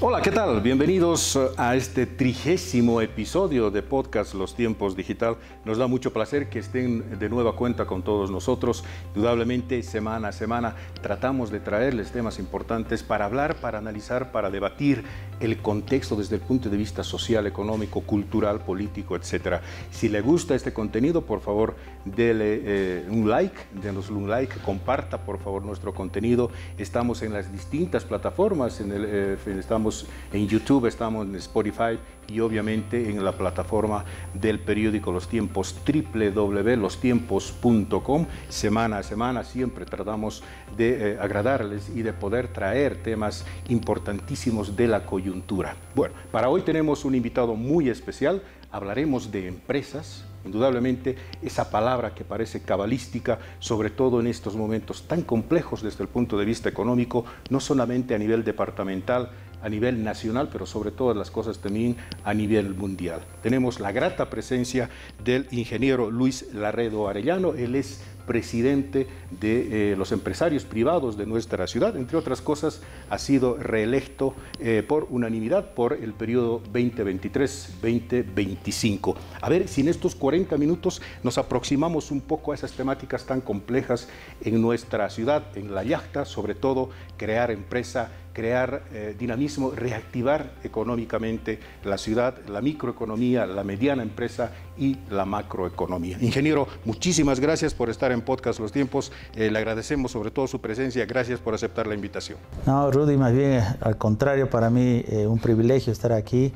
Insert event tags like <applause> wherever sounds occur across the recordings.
Hola, ¿qué tal? Bienvenidos eh, a este trigésimo episodio de podcast Los Tiempos Digital. Nos da mucho placer que estén de nueva cuenta con todos nosotros. Indudablemente, semana a semana tratamos de traerles temas importantes para hablar, para analizar, para debatir el contexto desde el punto de vista social, económico, cultural, político, etc. Si le gusta este contenido, por favor, dele eh, un like, denos un like, comparta por favor nuestro contenido. Estamos en las distintas plataformas, en eh, estamos en YouTube, estamos en Spotify y obviamente en la plataforma del periódico Los Tiempos www.lostiempos.com. Semana a semana siempre tratamos de eh, agradarles y de poder traer temas importantísimos de la coyuntura. Bueno, para hoy tenemos un invitado muy especial. Hablaremos de empresas, Indudablemente, esa palabra que parece cabalística, sobre todo en estos momentos tan complejos desde el punto de vista económico, no solamente a nivel departamental, a nivel nacional, pero sobre todas las cosas también a nivel mundial. Tenemos la grata presencia del ingeniero Luis Larredo Arellano, él es presidente de eh, los empresarios privados de nuestra ciudad. Entre otras cosas, ha sido reelecto eh, por unanimidad por el periodo 2023-2025. A ver si en estos 40 minutos nos aproximamos un poco a esas temáticas tan complejas en nuestra ciudad, en la yachta, sobre todo crear empresa crear eh, dinamismo, reactivar económicamente la ciudad, la microeconomía, la mediana empresa y la macroeconomía. Ingeniero, muchísimas gracias por estar en Podcast Los Tiempos. Eh, le agradecemos sobre todo su presencia. Gracias por aceptar la invitación. No, Rudy, más bien al contrario, para mí eh, un privilegio estar aquí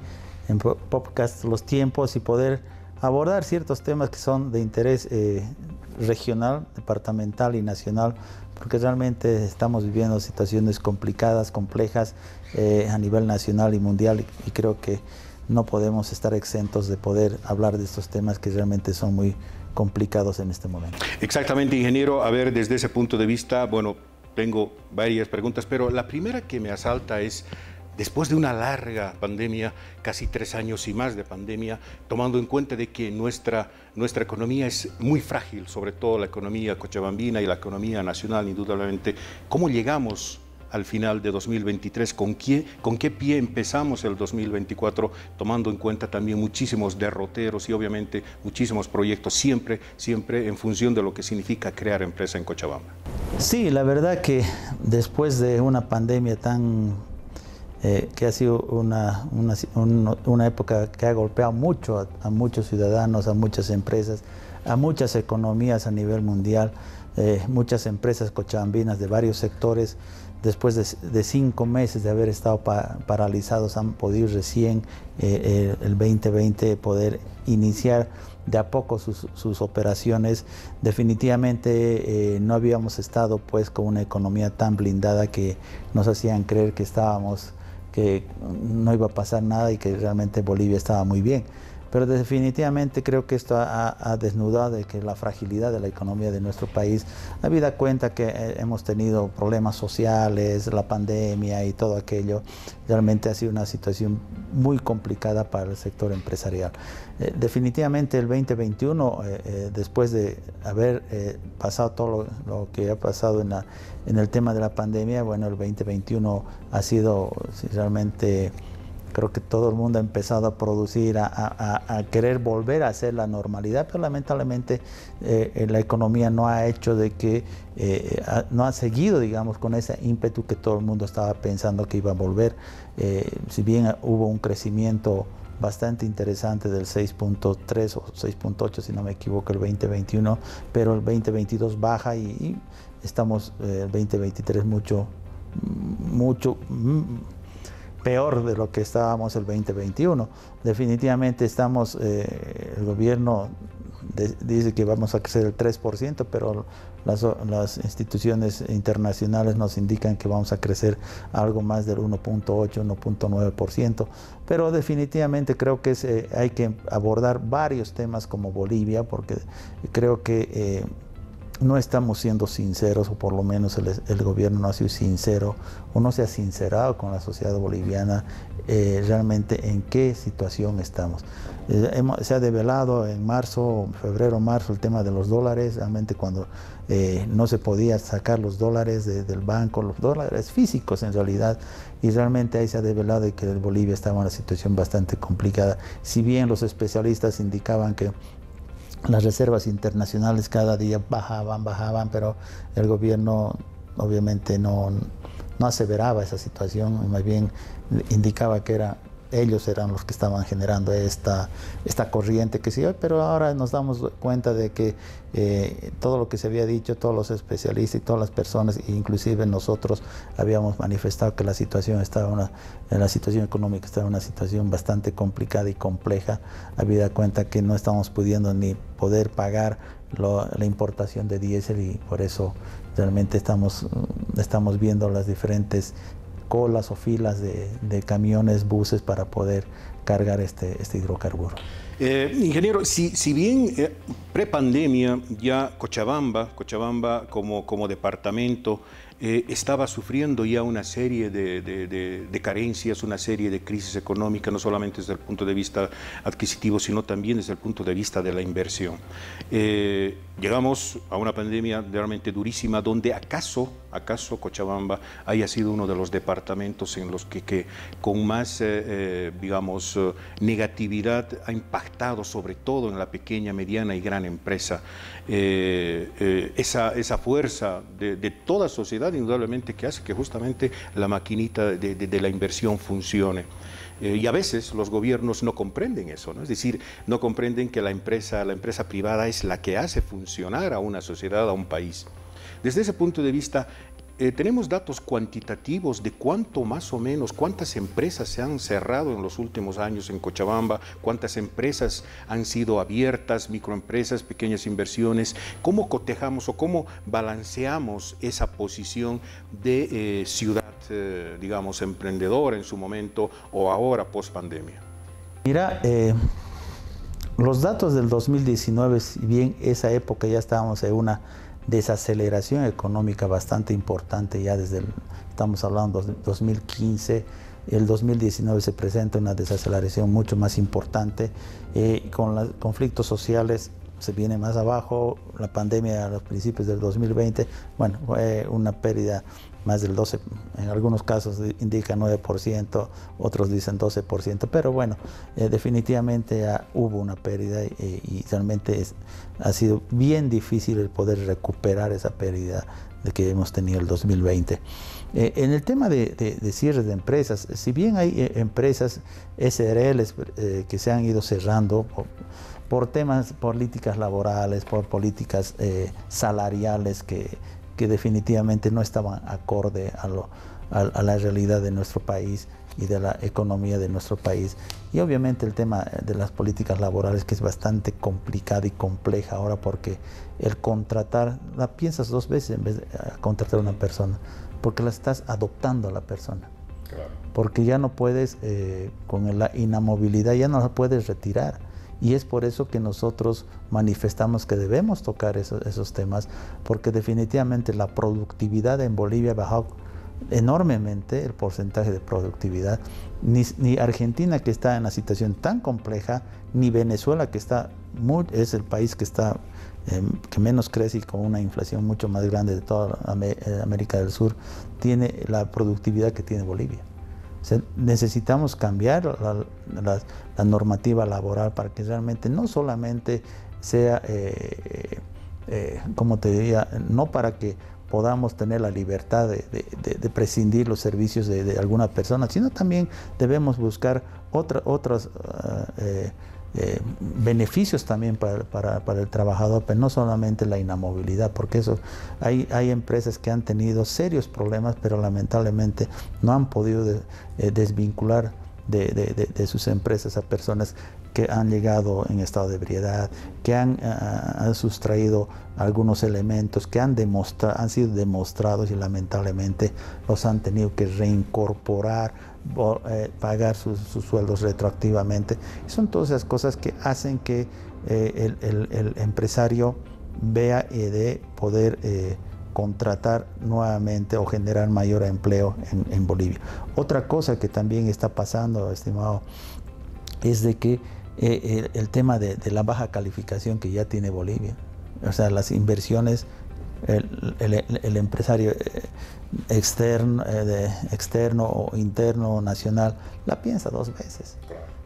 en Podcast Los Tiempos y poder abordar ciertos temas que son de interés regional, departamental y nacional porque realmente estamos viviendo situaciones complicadas, complejas eh, a nivel nacional y mundial y, creo que no podemos estar exentos de poder hablar de estos temas que realmente son muy complicados en este momento. Exactamente, ingeniero. A ver, desde ese punto de vista, bueno, tengo varias preguntas, pero la primera que me asalta es después de una larga pandemia, casi tres años y más de pandemia, tomando en cuenta de que nuestra, nuestra economía es muy frágil, sobre todo la economía cochabambina y la economía nacional, indudablemente, ¿cómo llegamos al final de 2023, con qué, con qué pie empezamos el 2024, tomando en cuenta también muchísimos derroteros y obviamente muchísimos proyectos, siempre, siempre en función de lo que significa crear empresa en Cochabamba. Sí, la verdad que después de una pandemia tan eh, que ha sido una, una, época que ha golpeado mucho a, muchos ciudadanos, a muchas empresas, a muchas economías a nivel mundial, eh, muchas empresas cochabambinas de varios sectores, después de, cinco meses de haber estado paralizados, han podido recién eh, el 2020 poder iniciar de a poco sus, sus operaciones. Definitivamente no habíamos estado pues con una economía tan blindada que nos hacían creer que estábamos que no iba a pasar nada y que realmente Bolivia estaba muy bien. Pero definitivamente creo que esto ha, desnudado de que la fragilidad de la economía de nuestro país, habida cuenta que eh, hemos tenido problemas sociales, la pandemia y todo aquello, realmente ha sido una situación muy complicada para el sector empresarial. Eh, definitivamente el 2021, eh, después de haber pasado todo lo, que ha pasado en, en el tema de la pandemia, bueno, el 2021 ha sido realmente Creo que todo el mundo ha empezado a producir, a, querer volver a hacer la normalidad, pero lamentablemente eh, eh, la economía no ha hecho de que, eh, no ha seguido, digamos, con ese ímpetu que todo el mundo estaba pensando que iba a volver. si bien hubo un crecimiento bastante interesante del 6.3 o 6.8 si no me equivoco el 2021, pero el 2022 baja y, y estamos el 2023 mucho, mucho peor de lo que estábamos el 2021. Definitivamente estamos, eh, el gobierno dice que vamos a crecer el 3%, pero las, instituciones internacionales nos indican que vamos a crecer algo más del 1.8, 1.9%. Pero definitivamente creo que eh, hay que abordar varios temas como Bolivia, porque creo que... Eh, no estamos siendo sinceros, o por lo menos el, gobierno no ha sido sincero, o no se ha sincerado con la sociedad boliviana eh, realmente en qué situación estamos. Eh, se ha develado en marzo, febrero, marzo, el tema de los dólares, realmente cuando eh, no se podía sacar los dólares del banco, los dólares físicos en realidad, y realmente ahí se ha develado que Bolivia estaba en una situación bastante complicada. Si bien los especialistas indicaban que las reservas internacionales cada día bajaban, bajaban, pero el gobierno obviamente no, no aseveraba esa situación, más bien indicaba que era ellos eran los que estaban generando esta, esta corriente que sí, pero ahora nos damos cuenta de que eh, todo lo que se había dicho, todos los especialistas y todas las personas, inclusive nosotros, habíamos manifestado que la situación estaba una, la situación económica estaba en una situación bastante complicada y compleja, habida cuenta que no estamos pudiendo ni poder pagar la importación de diésel y por eso realmente estamos, estamos viendo las diferentes colas o filas de, camiones, buses para poder cargar este, este hidrocarburo. Eh, ingeniero, si, bien eh, pre-pandemia ya Cochabamba, Cochabamba como, departamento, eh, estaba sufriendo ya una serie de, carencias, una serie de crisis económica, no solamente desde el punto de vista adquisitivo, sino también desde el punto de vista de la inversión. Eh, llegamos a una pandemia realmente durísima, donde acaso, acaso Cochabamba haya sido uno de los departamentos en los que, con más, eh, digamos, negatividad ha impactado sobre todo en la pequeña, mediana y gran empresa. esa, fuerza de, toda sociedad indudablemente que hace que justamente la maquinita de, la inversión funcione. Eh, y a veces los gobiernos no comprenden eso, ¿no? es decir, no comprenden que la empresa, la empresa privada es la que hace funcionar a una sociedad, a un país. Desde ese punto de vista, eh, tenemos datos cuantitativos de cuánto más o menos, cuántas empresas se han cerrado en los últimos años en Cochabamba, cuántas empresas han sido abiertas, microempresas, pequeñas inversiones, cómo cotejamos o cómo balanceamos esa posición de eh, ciudad, eh, digamos, emprendedora en su momento o ahora post pandemia. Mira, los datos del 2019, si bien esa época ya estábamos en una desaceleración económica bastante importante ya desde, el, estamos hablando de 2015, el 2019 se presenta una desaceleración mucho más importante, eh, con los conflictos sociales se viene más abajo, la pandemia a los principios del 2020, bueno, fue una pérdida más del 12, en algunos casos indica 9%, otros dicen 12%, pero bueno, eh, definitivamente hubo una pérdida y realmente es, ha sido bien difícil el poder recuperar esa pérdida de que hemos tenido el 2020. Eh, en el tema de, de, cierre de empresas, si bien hay eh, empresas SRLs que se han ido cerrando por temas políticas laborales, por políticas salariales que que definitivamente no estaban acorde a, la realidad de nuestro país y de la economía de nuestro país. Y obviamente el tema de las políticas laborales que es bastante complicada y compleja ahora porque el contratar, la piensas dos veces en vez de contratar a una persona, porque la estás adoptando a la persona. Porque ya no puedes, eh, con la inamovilidad, ya no la puedes retirar y es por eso que nosotros manifestamos que debemos tocar esos, temas, porque definitivamente la productividad en Bolivia bajó enormemente el porcentaje de productividad. Ni, Argentina, que está en una situación tan compleja, ni Venezuela, que está muy, es el país que está em, que menos crece y con una inflación mucho más grande de toda eh, América del Sur, tiene la productividad que tiene Bolivia necesitamos cambiar la, normativa laboral para que realmente no solamente sea, eh, eh, como te diría, no para que podamos tener la libertad de, prescindir los servicios de, alguna persona, sino también debemos buscar otra, otros eh, eh, beneficios también para, el trabajador, pero no solamente la inamovilidad, porque eso hay, hay empresas que han tenido serios problemas, pero lamentablemente no han podido eh, desvincular de, sus empresas a personas que han llegado en estado de ebriedad, que han, ah, sustraído algunos elementos que han, demostrado, han sido demostrados y lamentablemente los han tenido que reincorporar pagar sus, sueldos retroactivamente. Son todas esas cosas que hacen que eh, el, empresario vea de poder contratar nuevamente o generar mayor empleo en, Bolivia. Otra cosa que también está pasando, estimado, es de que el, tema de, la baja calificación que ya tiene Bolivia, o sea, las inversiones, el, empresario externo, externo o interno nacional la piensa dos veces.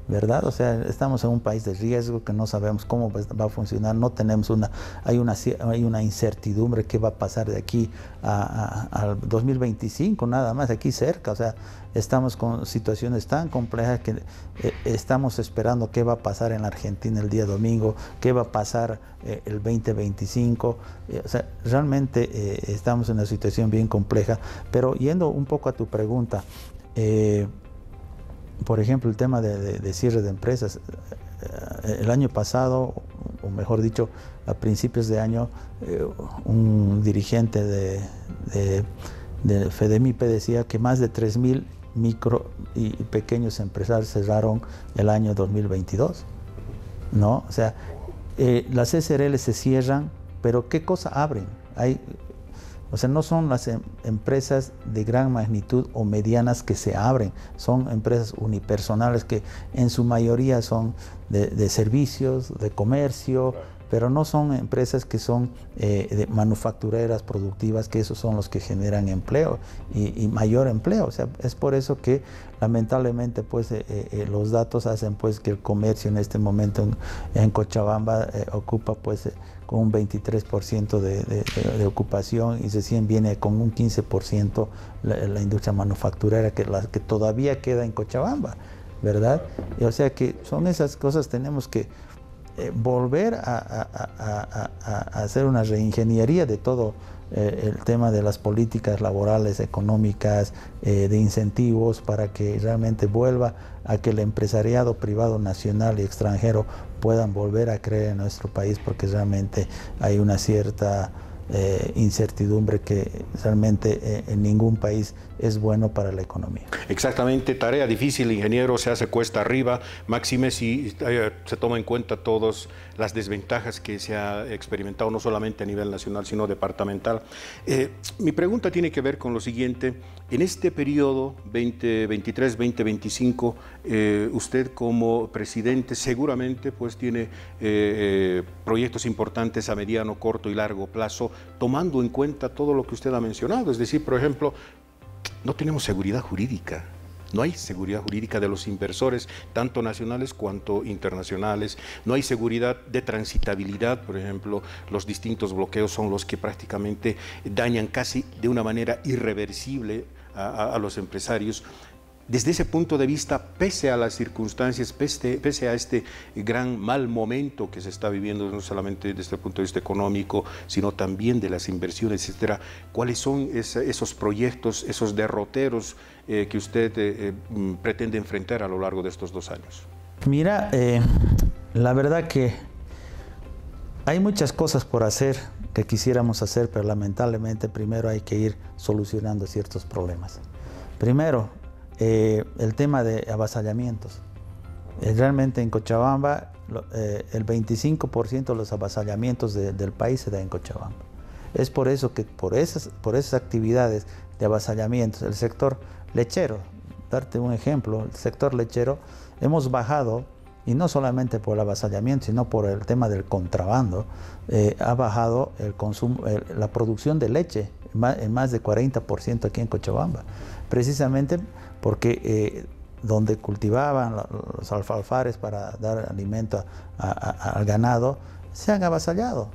¿Verdad? O sea, estamos en un país de riesgo que no sabemos cómo va a funcionar, no tenemos una, hay una, hay una incertidumbre que va a pasar de aquí al 2025, nada más, aquí cerca, o sea, estamos con situaciones tan complejas que eh, estamos esperando qué va a pasar en la Argentina el día domingo, qué va a pasar eh, el 2025, eh, o sea, realmente estamos en una situación bien compleja, pero yendo un poco a tu pregunta, por ejemplo, el tema de, cierre de empresas. Eh, el año pasado, o mejor dicho, a principios de año, eh, un dirigente de, de, FEDEMIPE decía que más de 3.000 micro y pequeños empresarios cerraron el año 2022. ¿no? O sea, eh, las SRL se cierran, pero ¿qué cosa abren? Hay o sea, no son las em, empresas de gran magnitud o medianas que se abren, son empresas unipersonales que en su mayoría son de, servicios, de comercio, pero no son empresas que son eh, manufactureras, productivas, que esos son los que generan empleo y, mayor empleo. O sea, es por eso que lamentablemente pues eh, eh, los datos hacen pues que el comercio en este momento en, en Cochabamba ocupa pues con un 23% de, ocupación y recién viene con un 15% la, industria manufacturera que, la, que todavía queda en Cochabamba, ¿verdad? o sea que son esas cosas, tenemos que eh, volver a, hacer una reingeniería de todo eh, el tema de las políticas laborales, económicas, eh, de incentivos, para que realmente vuelva a que el empresariado privado nacional y extranjero puedan volver a creer en nuestro país, porque realmente hay una cierta eh, incertidumbre que realmente eh, en ningún país es bueno para la economía. Exactamente, tarea difícil, ingeniero, se hace cuesta arriba, máxime si eh, se toma en cuenta todas las desventajas que se ha experimentado no solamente a nivel nacional, sino departamental. mi pregunta tiene que ver con lo siguiente, en este periodo 2023-2025, usted como presidente seguramente pues tiene proyectos importantes a mediano, corto y largo plazo tomando en cuenta todo lo que usted ha mencionado. Es decir, por ejemplo, no tenemos seguridad jurídica. No hay seguridad jurídica de los inversores, tanto nacionales cuanto internacionales. No hay seguridad de transitabilidad, por ejemplo, los distintos bloqueos son los que prácticamente dañan casi de una manera irreversible a, los empresarios desde ese punto de vista, pese a las circunstancias, pese, a este gran mal momento que se está viviendo, no solamente desde el punto de vista económico, sino también de las inversiones, etcétera, ¿cuáles son esos proyectos, esos derroteros eh, que usted eh, eh, pretende enfrentar a lo largo de estos dos años? Mira, la verdad que hay muchas cosas por hacer que quisiéramos hacer, pero lamentablemente primero hay que ir solucionando ciertos problemas. Primero, eh, el tema de avasallamientos. Eh, realmente en Cochabamba eh, el 25% de los avasallamientos del país se da en Cochabamba. Es por eso que por esas, por esas actividades de avasallamientos, el sector lechero, darte un ejemplo, el sector lechero, hemos bajado, y no solamente por el avasallamiento, sino por el tema del contrabando, ha bajado el consumo, la producción de leche en más de 40% aquí en Cochabamba, precisamente porque eh, donde cultivaban los alfalfares para dar alimento al ganado, se han avasallado.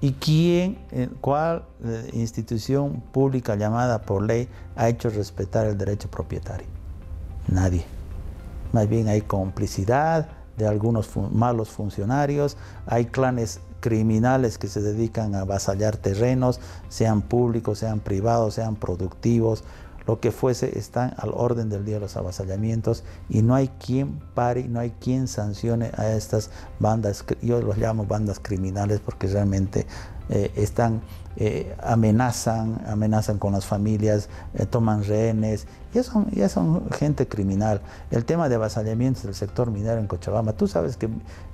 ¿Y quién, eh, cuál eh, institución pública llamada por ley ha hecho respetar el derecho propietario? Nadie. Más bien hay complicidad de algunos malos funcionarios, hay clanes criminales que se dedican a avasallar terrenos, sean públicos, sean privados, sean productivos, lo que fuese, están al orden del día los avasallamientos y no hay quien pare, no hay quien sancione a estas bandas, yo los llamo bandas criminales porque realmente eh, están, eh, amenazan, amenazan con las familias, eh, toman rehenes, ya son, gente criminal. El tema de avasallamientos del sector minero en Cochabamba, tú sabes que,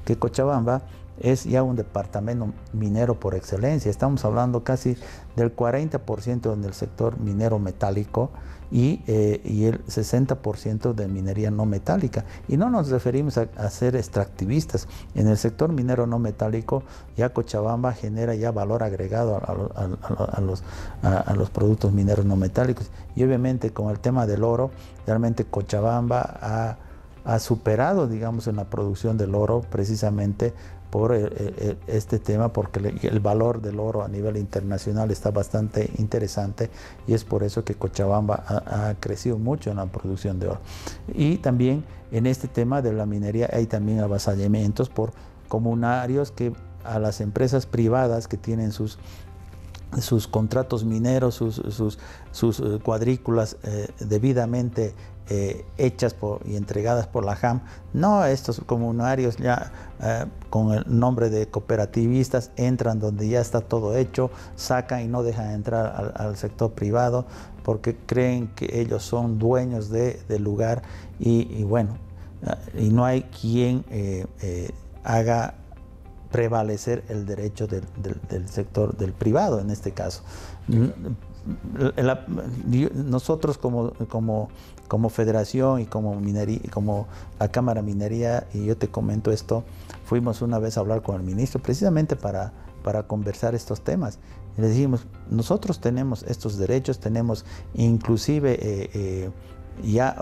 que Cochabamba es ya un departamento minero por excelencia. Estamos hablando casi del 40% en el sector minero metálico y, eh, y el 60% de minería no metálica. Y no nos referimos a, ser extractivistas. En el sector minero no metálico ya Cochabamba genera ya valor agregado a, los, a los productos mineros no metálicos. Y obviamente con el tema del oro, realmente Cochabamba ha ha superado, digamos, en la producción del oro precisamente por eh, eh, este tema, porque el valor del oro a nivel internacional está bastante interesante y es por eso que Cochabamba ha, crecido mucho en la producción de oro. Y también en este tema de la minería hay también avasallamientos por comunarios que a las empresas privadas que tienen sus sus contratos mineros, sus, sus, eh, cuadrículas debidamente eh, hechas y entregadas por la JAM, no estos comunarios ya eh, con el nombre de cooperativistas entran donde ya está todo hecho, sacan y no dejan entrar al, sector privado porque creen que ellos son dueños de, del lugar y, bueno, eh, y no hay quien haga prevalecer el derecho del, del, sector del privado en este caso. nosotros como, como como federación y como, minería, como la Cámara Minería, y yo te comento esto, fuimos una vez a hablar con el ministro precisamente para, para conversar estos temas. Y le dijimos, nosotros tenemos estos derechos, tenemos inclusive eh, eh, ya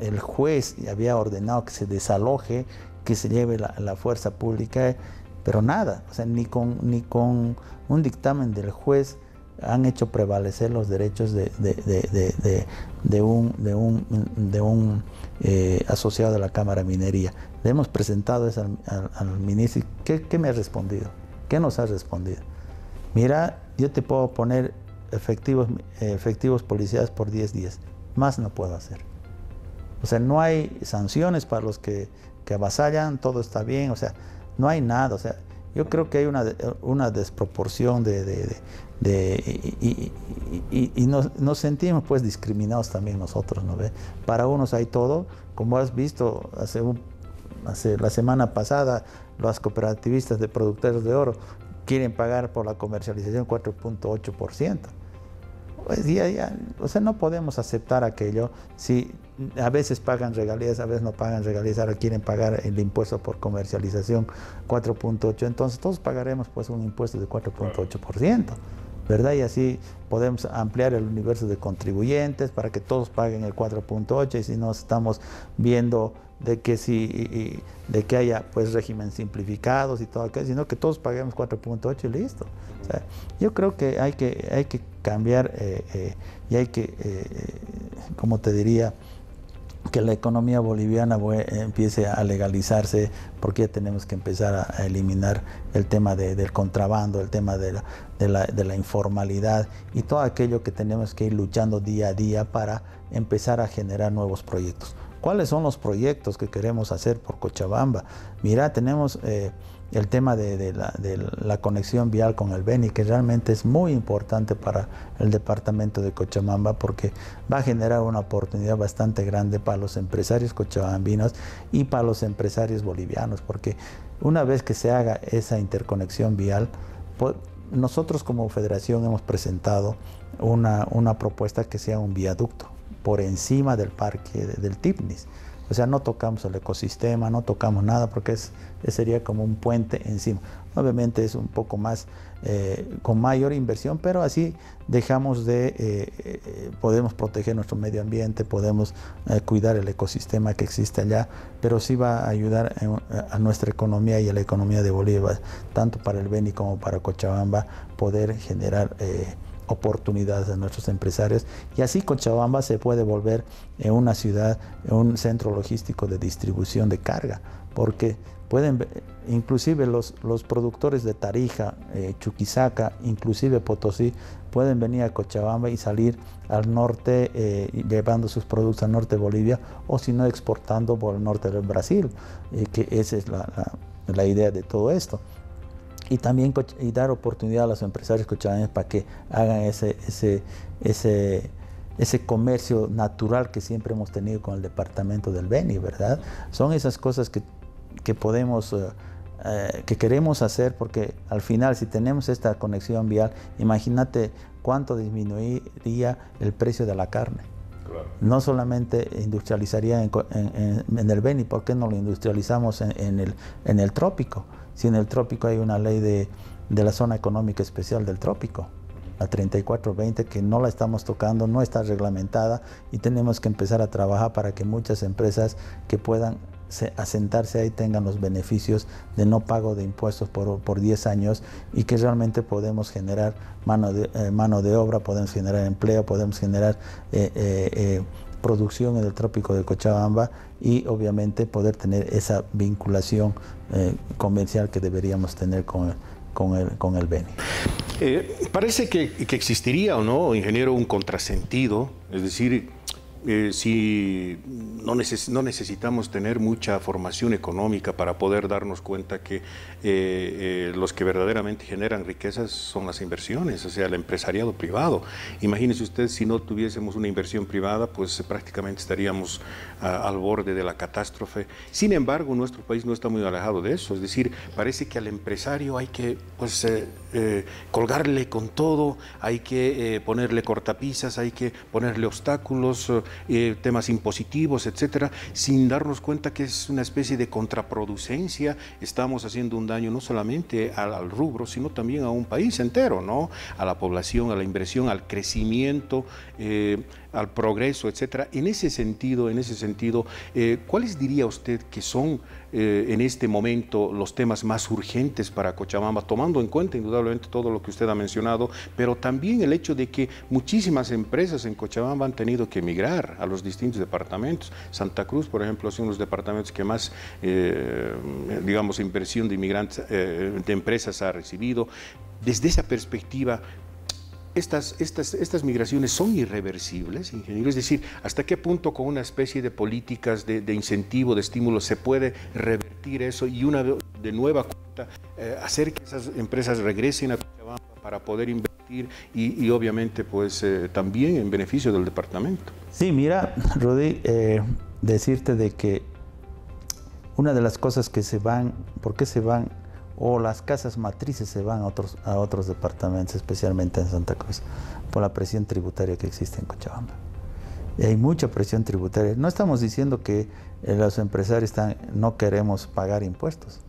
el juez había ordenado que se desaloje, que se lleve la, fuerza pública, pero nada, o sea, ni con, ni con un dictamen del juez han hecho prevalecer los derechos de, un, de un, de un eh, asociado de la Cámara Minería. Le hemos presentado eso al, ministro. ¿Qué, ¿Qué, me ha respondido? ¿Qué nos ha respondido? Mira, yo te puedo poner efectivos, efectivos policiales por 10 días. Más no puedo hacer. O sea, no hay sanciones para los que, que avasallan, todo está bien, o sea, no hay nada. Yo creo que hay una, una desproporción de, y, nos, sentimos pues discriminados también nosotros, ¿no ve? Para unos hay todo, como has visto hace, hace la semana pasada, los cooperativistas de productores de oro quieren pagar por la comercialización 4.8%. Pues ya, ya, o sea, no podemos aceptar aquello. Si a veces pagan regalías, a veces no pagan regalías, ahora quieren pagar el impuesto por comercialización 4.8, entonces todos pagaremos pues un impuesto de 4.8%. ¿verdad? Y así podemos ampliar el universo de contribuyentes para que todos paguen el 4.8 y si no estamos viendo de que si de que haya pues régimen simplificados y todo aquello, sino que todos paguemos 4.8 y listo. yo creo que hay que hay que cambiar eh, eh, y hay que, eh, como te diría, que la economía boliviana empiece a legalizarse, porque ya tenemos que empezar a, eliminar el tema del contrabando, el tema de la, informalidad y todo aquello que tenemos que ir luchando día a día para empezar a generar nuevos proyectos. ¿Cuáles son los proyectos que queremos hacer por Cochabamba? Mira, tenemos... Eh, el tema de, la, conexión vial con el Beni, que realmente es muy importante para el departamento de Cochabamba porque va a generar una oportunidad bastante grande para los empresarios cochabambinos y para los empresarios bolivianos, porque una vez que se haga esa interconexión vial, nosotros como federación hemos presentado una, una propuesta que sea un viaducto por encima del parque del TIPNIS. O sea, no tocamos el ecosistema, no tocamos nada porque es, sería como un puente encima. Obviamente es un poco más, eh, con mayor inversión, pero así dejamos de, eh, eh, podemos proteger nuestro medio ambiente, podemos cuidar el ecosistema que existe allá, pero sí va a ayudar a nuestra economía y a la economía de Bolivia, tanto para el Beni como para Cochabamba, poder generar oportunidades a nuestros empresarios y así Cochabamba se puede volver en una ciudad, en un centro logístico de distribución de carga, porque pueden, inclusive los, los productores de Tarija, eh, Chuquisaca, inclusive Potosí, pueden venir a Cochabamba y salir al norte eh, llevando sus productos al norte de Bolivia o si no exportando por el norte del Brasil, eh, que esa es la, la idea de todo esto y también y dar oportunidad a los empresarios cochabaneses para que hagan ese, ese, ese, ese comercio natural que siempre hemos tenido con el departamento del Beni, ¿verdad? Son esas cosas que, que podemos eh, eh, que queremos hacer, porque al final si tenemos esta conexión vial, imagínate cuánto disminuiría el precio de la carne. No solamente industrializaría en, el Beni, ¿por qué no lo industrializamos en, el, en el trópico? Si en el trópico hay una ley de, de la zona económica especial del trópico la 3420, que no la estamos tocando, no está reglamentada y tenemos que empezar a trabajar para que muchas empresas que puedan asentarse ahí tengan los beneficios de no pago de impuestos por, por 10 años y que realmente podemos generar mano de, eh, mano de obra, podemos generar empleo, podemos generar eh, eh, producción en el trópico de Cochabamba y obviamente poder tener esa vinculación comercial que deberíamos tener con con el, con el Beni. parece que, que, existiría o no, ingeniero, un contrasentido, es decir, eh, si no, necesitamos tener mucha formación económica para poder darnos cuenta que eh, eh, los que verdaderamente generan riquezas son las inversiones, o sea, el empresariado privado. Imagínese usted si no tuviésemos una inversión privada, pues prácticamente estaríamos al borde de la catástrofe. Sin embargo, nuestro país no está muy alejado de eso, es decir, parece que al empresario hay que pues, colgarle con todo, hay que ponerle cortapisas, hay que ponerle obstáculos eh, temas impositivos, etcétera, sin darnos cuenta que es una especie de contraproducencia. Estamos haciendo un daño no solamente al, rubro, sino también a un país entero, ¿no? A la población, a la inversión, al crecimiento. Al progreso, etcétera. En ese sentido, en ese sentido, eh, ¿cuáles diría usted que son eh, en este momento los temas más urgentes para Cochabamba, tomando en cuenta indudablemente todo lo que usted ha mencionado, pero también el hecho de que muchísimas empresas en Cochabamba han tenido que emigrar a los distintos departamentos. Santa Cruz, por ejemplo, es uno de los departamentos que más, eh, digamos, inversión de inmigrantes, de empresas ha recibido. Desde esa perspectiva, estas, estas, estas migraciones son irreversibles, ingeniero, es decir, hasta qué punto con una especie de políticas de, incentivo, de estímulo, se puede revertir eso y una de nueva cuenta eh, hacer que esas empresas regresen a Cochabamba para poder invertir y, obviamente pues eh, también en beneficio del departamento. Sí, mira, Rudy, eh, decirte de que una de las cosas que se van, ¿por qué se van o las casas matrices se van a otros, a otros departamentos, especialmente en Santa Cruz, por la presión tributaria que existe en Cochabamba. Y hay mucha presión tributaria. No estamos diciendo que eh, los empresarios están, no queremos pagar impuestos.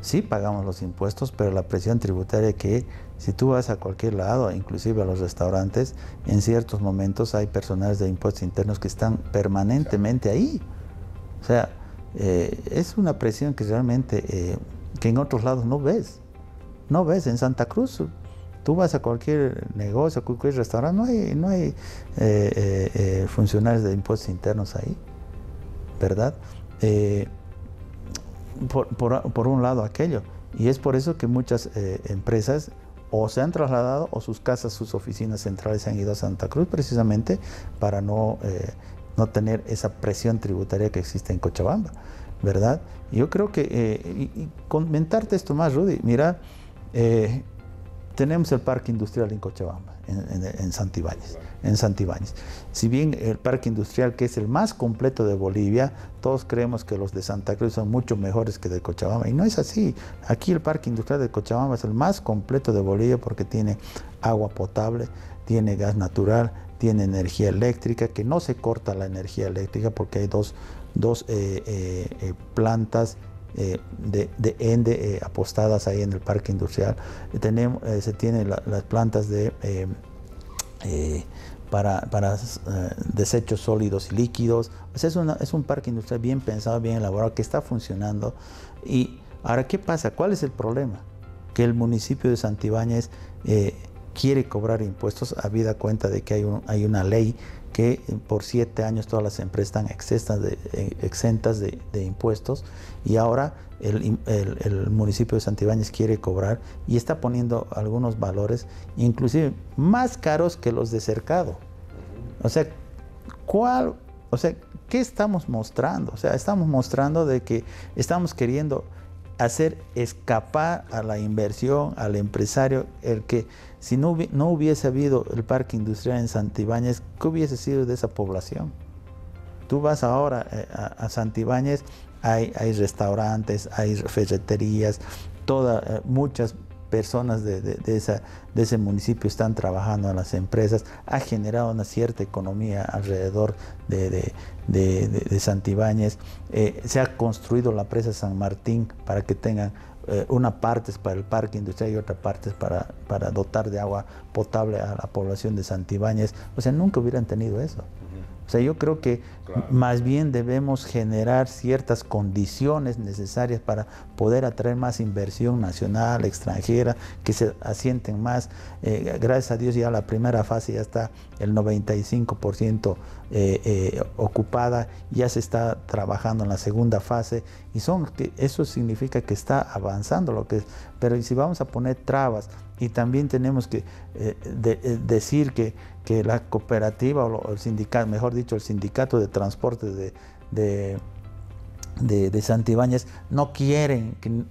Sí pagamos los impuestos, pero la presión tributaria que si tú vas a cualquier lado, inclusive a los restaurantes, en ciertos momentos hay personales de impuestos internos que están permanentemente ahí. O sea, eh, es una presión que realmente eh, que en otros lados no ves. No ves en Santa Cruz. Tú vas a cualquier negocio, a cualquier restaurante, no hay, no hay eh, funcionarios de impuestos internos ahí, ¿verdad? Por, por, un lado aquello. Y es por eso que muchas empresas o se han trasladado o sus casas, sus oficinas centrales se han ido a Santa Cruz precisamente para no no tener esa presión tributaria que existe en Cochabamba, ¿verdad? Yo creo que, eh, y, comentarte esto más, Rudy, mira, eh, tenemos el parque industrial en Cochabamba, en, Santibáñez, en Santibáñez. Si bien el parque industrial, que es el más completo de Bolivia, todos creemos que los de Santa Cruz son mucho mejores que de Cochabamba, y no es así. Aquí el parque industrial de Cochabamba es el más completo de Bolivia porque tiene agua potable, tiene gas natural, tiene energía eléctrica, que no se corta la energía eléctrica porque hay dos, eh, eh, eh, plantas de, ENDE apostadas ahí en el parque industrial. Tenemos, se tienen las plantas de, para, para desechos sólidos y líquidos. es, es un parque industrial bien pensado, bien elaborado, que está funcionando. Y ahora, ¿qué pasa? ¿Cuál es el problema? Que el municipio de Santibáñez quiere cobrar impuestos, habida cuenta de que hay, hay una ley que por siete años todas las empresas están exentas de, eh, impuestos y ahora el, municipio de Santibáñez quiere cobrar y está poniendo algunos valores inclusive más caros que los de cercado. O sea, ¿cuál? O sea, ¿qué estamos mostrando? O sea, estamos mostrando de que estamos queriendo hacer escapar a la inversión, al empresario, el que si no, hubiese habido el parque industrial en Santibáñez, ¿qué hubiese sido de esa población? Tú vas ahora eh, a, Santibáñez, hay, hay restaurantes, hay ferreterías, todas, eh, muchas personas de, de, ese municipio están trabajando en las empresas, ha generado una cierta economía alrededor de, de Santibáñez, eh, se ha construido la presa San Martín para que tengan eh, una parte es para el parque industrial y otra parte es para, para dotar de agua potable a la población de Santibáñez. O sea, nunca hubieran tenido eso. O sea, yo creo que más bien debemos generar ciertas condiciones necesarias para poder atraer más inversión nacional, extranjera, que se asienten más. Eh, gracias a Dios ya la primera fase ya está el 95% eh, eh, ocupada, ya se está trabajando en la segunda fase y son eso significa que está avanzando lo que es, pero si vamos a poner trabas y también tenemos que decir que que la cooperativa o el sindicato, mejor dicho, el sindicato de transporte de, de, de, Santibáñez no quieren que,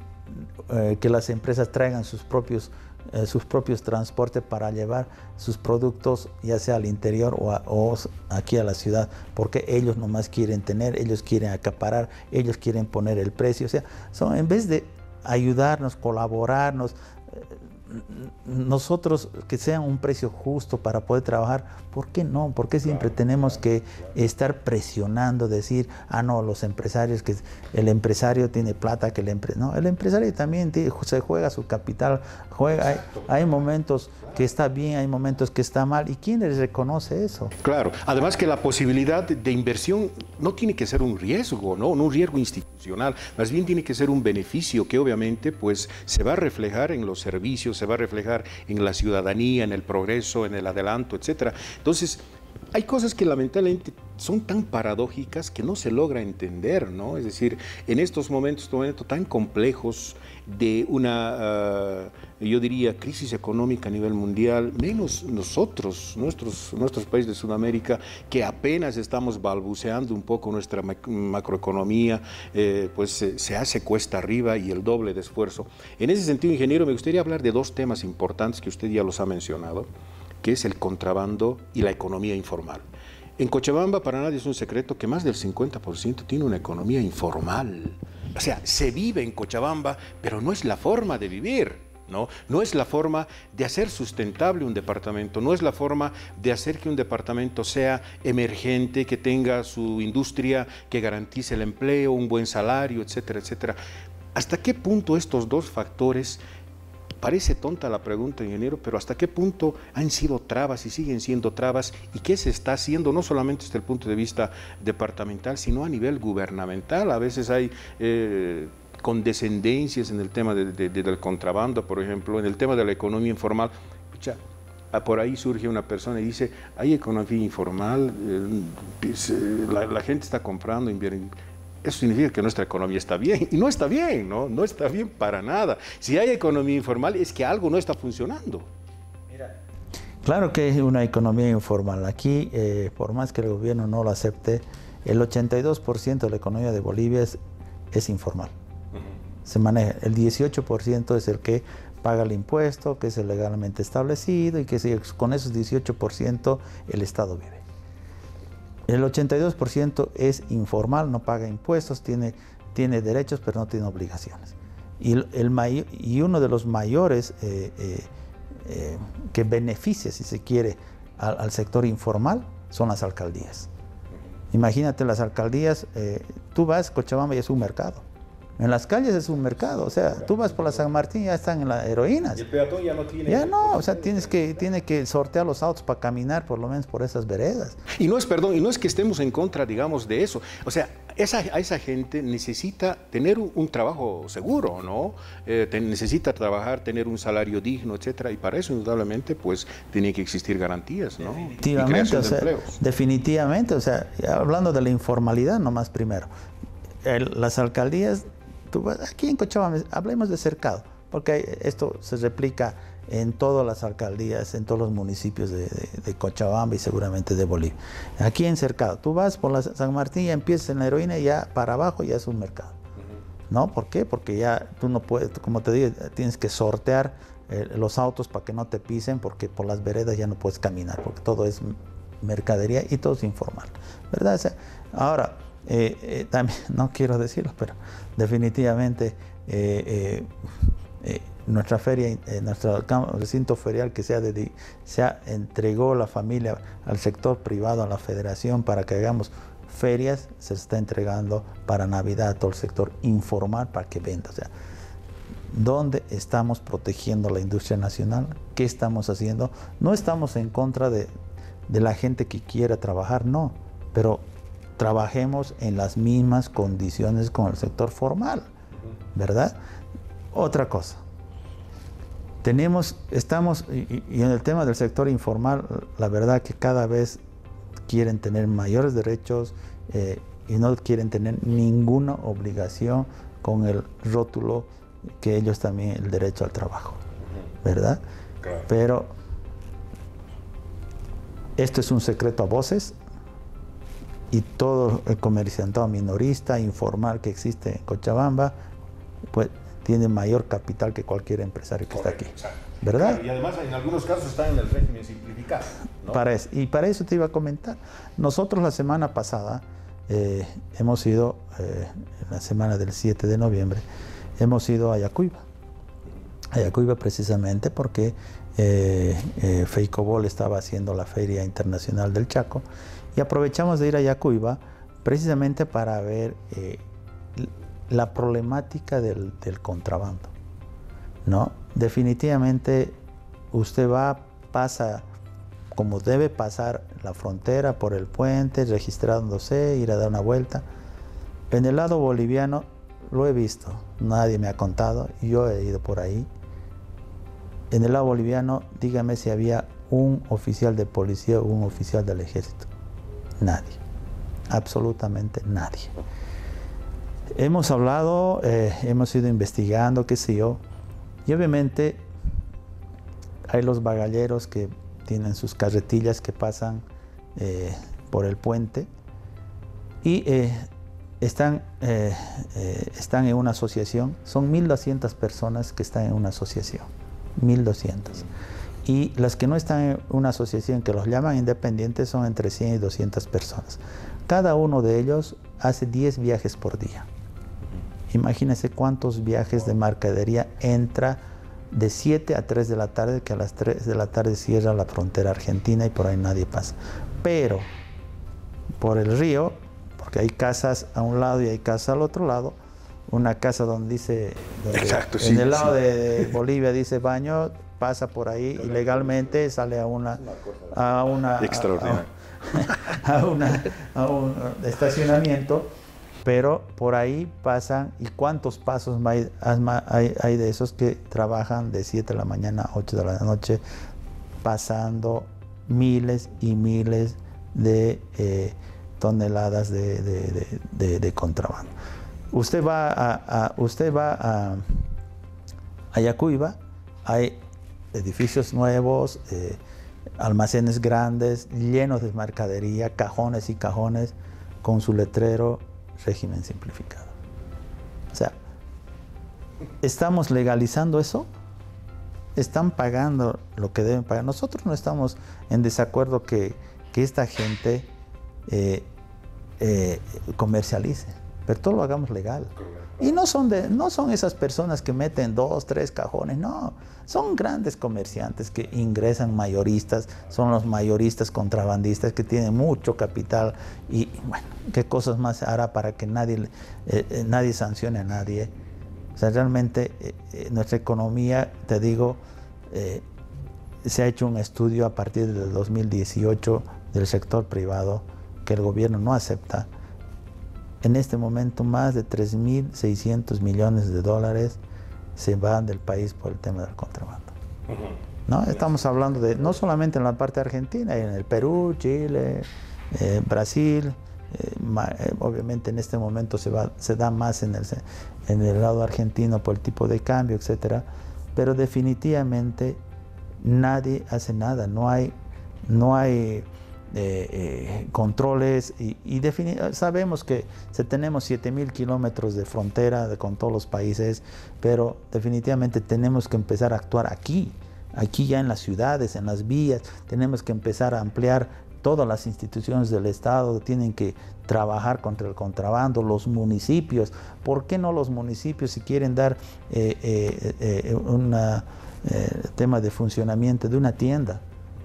eh, que, las empresas traigan sus propios, eh, sus propios transportes para llevar sus productos ya sea al interior o, o, aquí a la ciudad, porque ellos nomás quieren tener, ellos quieren acaparar, ellos quieren poner el precio, o sea, son, en vez de ayudarnos, colaborarnos, nosotros que sea un precio justo para poder trabajar, ¿por qué no? ¿Por qué siempre tenemos que estar presionando, decir, ah, no, los empresarios, que el empresario tiene plata, que el empresario... No, el empresario también se juega su capital, juega, hay momentos que está bien, hay momentos que está mal. ¿Y quién les reconoce eso? Claro, además que la posibilidad de inversión no tiene que ser un riesgo, ¿no? no un riesgo institucional, más bien tiene que ser un beneficio que obviamente pues se va a reflejar en los servicios, se va a reflejar en la ciudadanía, en el progreso, en el adelanto, etcétera. Entonces, hay cosas que lamentablemente son tan paradójicas que no se logra entender, ¿no? Es decir, en estos momentos, momentos tan complejos de una, ah, yo diría, crisis económica a nivel mundial, menos nosotros, nuestros, nuestros países de Sudamérica, que apenas estamos balbuceando un poco nuestra macroeconomía, eh, pues se hace cuesta arriba y el doble de esfuerzo. En ese sentido, ingeniero, me gustaría hablar de dos temas importantes que usted ya los ha mencionado que es el contrabando y la economía informal. En Cochabamba para nadie es un secreto que más del 50% tiene una economía informal. O sea, se vive en Cochabamba, pero no es la forma de vivir. ¿No? es la forma de hacer sustentable un departamento, no es la forma de hacer que un departamento sea emergente, que tenga su industria, que garantice el empleo, un buen salario, etcétera, etcétera. ¿Hasta qué punto estos dos factores Parece tonta la pregunta, ingeniero, pero ¿hasta qué punto han sido trabas y siguen siendo trabas? ¿Y qué se está haciendo, no solamente desde el punto de vista departamental, sino a nivel gubernamental? A veces hay... Eh, condescendencias en el tema del contrabando, por ejemplo, en el tema de la economía informal. Ah, por ahí surge una persona y dice, hay economía informal, eh, eh, la, la, gente está comprando, invirtiendo eso significa que nuestra economía está bien. Y no está bien, ¿no? No está bien para nada. Si hay economía informal es que algo no está funcionando. Claro que es una economía informal. Aquí, eh, por más que el gobierno no lo acepte, el 82% de la economía de Bolivia es, informal. Se maneja. El 18% es el que paga el impuesto, que es el legalmente establecido y que con esos 18% el Estado vive. El 82% es informal, no paga impuestos, tiene, tiene derechos pero no tiene obligaciones. Y, el, y uno de los mayores eh, eh, eh, que beneficia, si se quiere, al, sector informal son las alcaldías. Imagínate las alcaldías, tú vas, Cochabamba y es un mercado en las calles es un mercado, o sea, tú vas por la San Martín y ya están en las heroínas. Y el peatón ya no tiene. Ya no, o sea, tienes que, tiene que sortear los autos para caminar por lo menos por esas veredas. Y no es, perdón, y no es que estemos en contra, digamos, de eso. O sea, esa, a esa gente necesita tener un, trabajo seguro, ¿no? Eh, necesita trabajar, tener un salario digno, etcétera, y para eso, indudablemente, pues tiene que existir garantías, ¿no? Definitivamente, o sea, definitivamente, o sea, hablando de la informalidad nomás primero. las alcaldías aquí en Cochabamba, hablemos de cercado, porque esto se replica en todas las alcaldías, en todos los municipios de, Cochabamba y seguramente de Bolivia. Aquí en Cercado, tú vas por la San Martín y empiezas en la heroína y ya para abajo ya es un mercado. ¿No? ¿Por qué? Porque ya tú no puedes, como te digo, tienes que sortear eh, los autos para que no te pisen, porque por las veredas ya no puedes caminar, porque todo es mercadería y todo es informal. ¿Verdad? Ahora, eh, eh, también, <laughs> no quiero decirlo, pero definitivamente eh, nuestra feria, nuestro recinto ferial que se se ha entregó la familia al sector privado, a la federación, para que hagamos ferias, se está entregando para Navidad a todo el sector informal para que venda. O sea, ¿dónde estamos protegiendo la industria nacional? ¿Qué estamos haciendo? No estamos en contra de la gente que quiera trabajar, no, pero trabajemos en las mismas condiciones con el sector formal, ¿verdad? Otra cosa, tenemos, estamos, y, en el tema del sector informal, la verdad que cada vez quieren tener mayores derechos eh, y no quieren tener ninguna obligación con el rótulo que ellos también el derecho al trabajo, ¿verdad? Pero esto es un secreto a voces y todo el comerciantado minorista, informal que existe en Cochabamba, pues tiene mayor capital que cualquier empresario que está aquí. ¿Verdad? y además en algunos casos está en el régimen simplificado. y para eso te iba a comentar. Nosotros la semana pasada eh, hemos ido, eh, la semana del 7 de noviembre, hemos ido a Yacuiba. A Yacuiba precisamente porque eh, eh Feicobol estaba haciendo la Feria Internacional del Chaco y aprovechamos de ir a Yacuiba precisamente para ver eh, la problemática del, contrabando. ¿no? Definitivamente usted va, pasa como debe pasar la frontera por el puente, registrándose, ir a dar una vuelta. En el lado boliviano lo he visto, nadie me ha contado, yo he ido por ahí. En el lado boliviano, dígame si había un oficial de policía o un oficial del ejército. Nadie, absolutamente nadie. Hemos hablado, eh, hemos ido investigando, qué sé yo, y obviamente hay los bagalleros que tienen sus carretillas que pasan eh, por el puente y eh, están, están en una asociación, son 1.200 personas que están en una asociación, 1.200 y las que no están en una asociación que los llaman independientes son entre 100 y 200 personas. Cada uno de ellos hace 10 viajes por día. Imagínense cuántos viajes de mercadería entra de 7 a 3 de la tarde, que a las 3 de la tarde cierra la frontera argentina y por ahí nadie pasa. Pero por el río, porque hay casas a un lado y hay casas al otro lado, una casa donde dice, en el lado de Bolivia dice baño, pasa por ahí ilegalmente, sale a una, <laughs> a una, a, un estacionamiento, pero por ahí pasan, ¿y cuántos pasos hay, hay, de esos que trabajan de 7 de la mañana a 8 de la noche, pasando miles y miles de eh, toneladas de, contrabando? Usted va a, usted va a, a Yacuiba, hay edificios nuevos, eh, almacenes grandes, llenos de mercadería, cajones y cajones con su letrero régimen simplificado. O sea, ¿estamos legalizando eso? Están pagando lo que deben pagar. Nosotros no estamos en desacuerdo que, esta gente eh, eh, comercialice, pero todo lo hagamos legal. Y no son, de, no son esas personas que meten dos, tres cajones, no. Son grandes comerciantes que ingresan mayoristas, son los mayoristas contrabandistas que tienen mucho capital y bueno, ¿qué cosas más hará para que nadie, eh, eh, nadie sancione a nadie? O sea, realmente eh, nuestra economía, te digo, se ha hecho un estudio a partir del 2018 del sector privado que el gobierno no acepta en este momento más de 3.600 millones de dólares se van del país por el tema del contrabando. ¿No? Estamos hablando de no solamente en la parte argentina, en el Perú, Chile, eh, Brasil, eh, eh, obviamente en este momento se, va, se da más en el, en el lado argentino por el tipo de cambio, etcétera, pero definitivamente nadie hace nada, no hay, no hay eh, controles y, sabemos que tenemos 7.000 kilómetros de frontera con todos los países, pero definitivamente tenemos que empezar a actuar aquí, aquí ya en las ciudades, en las vías, tenemos que empezar a ampliar todas las instituciones del Estado tienen que trabajar contra el contrabando, los municipios. ¿Por qué no los municipios si quieren dar eh, un tema de funcionamiento de una tienda?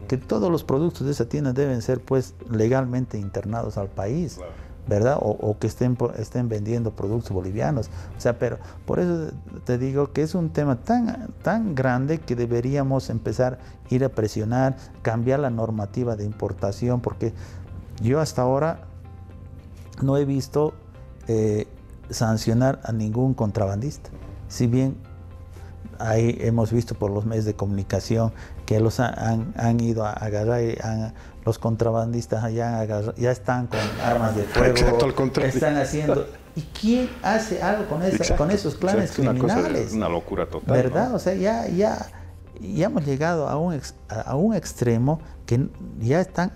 Que todos los productos de esa tienda deben ser pues legalmente internados al país. ¿verdad? O, que estén, estén vendiendo productos bolivianos. O sea, pero por eso te digo que es un tema tan, tan grande que deberíamos empezar a ir a presionar, cambiar la normativa de importación, porque yo hasta ahora no he visto eh, sancionar a ningún contrabandista. Si bien ahí hemos visto por los medios de comunicación que los han, han ido a agarrar, han, los contrabandistas allá ya están con armas de fuego, están haciendo... ¿Y quién hace algo con, con esos clanes criminales? Una, locura total. ¿Verdad? O sea, ya, ya, ya hemos llegado a un, a un extremo que ya están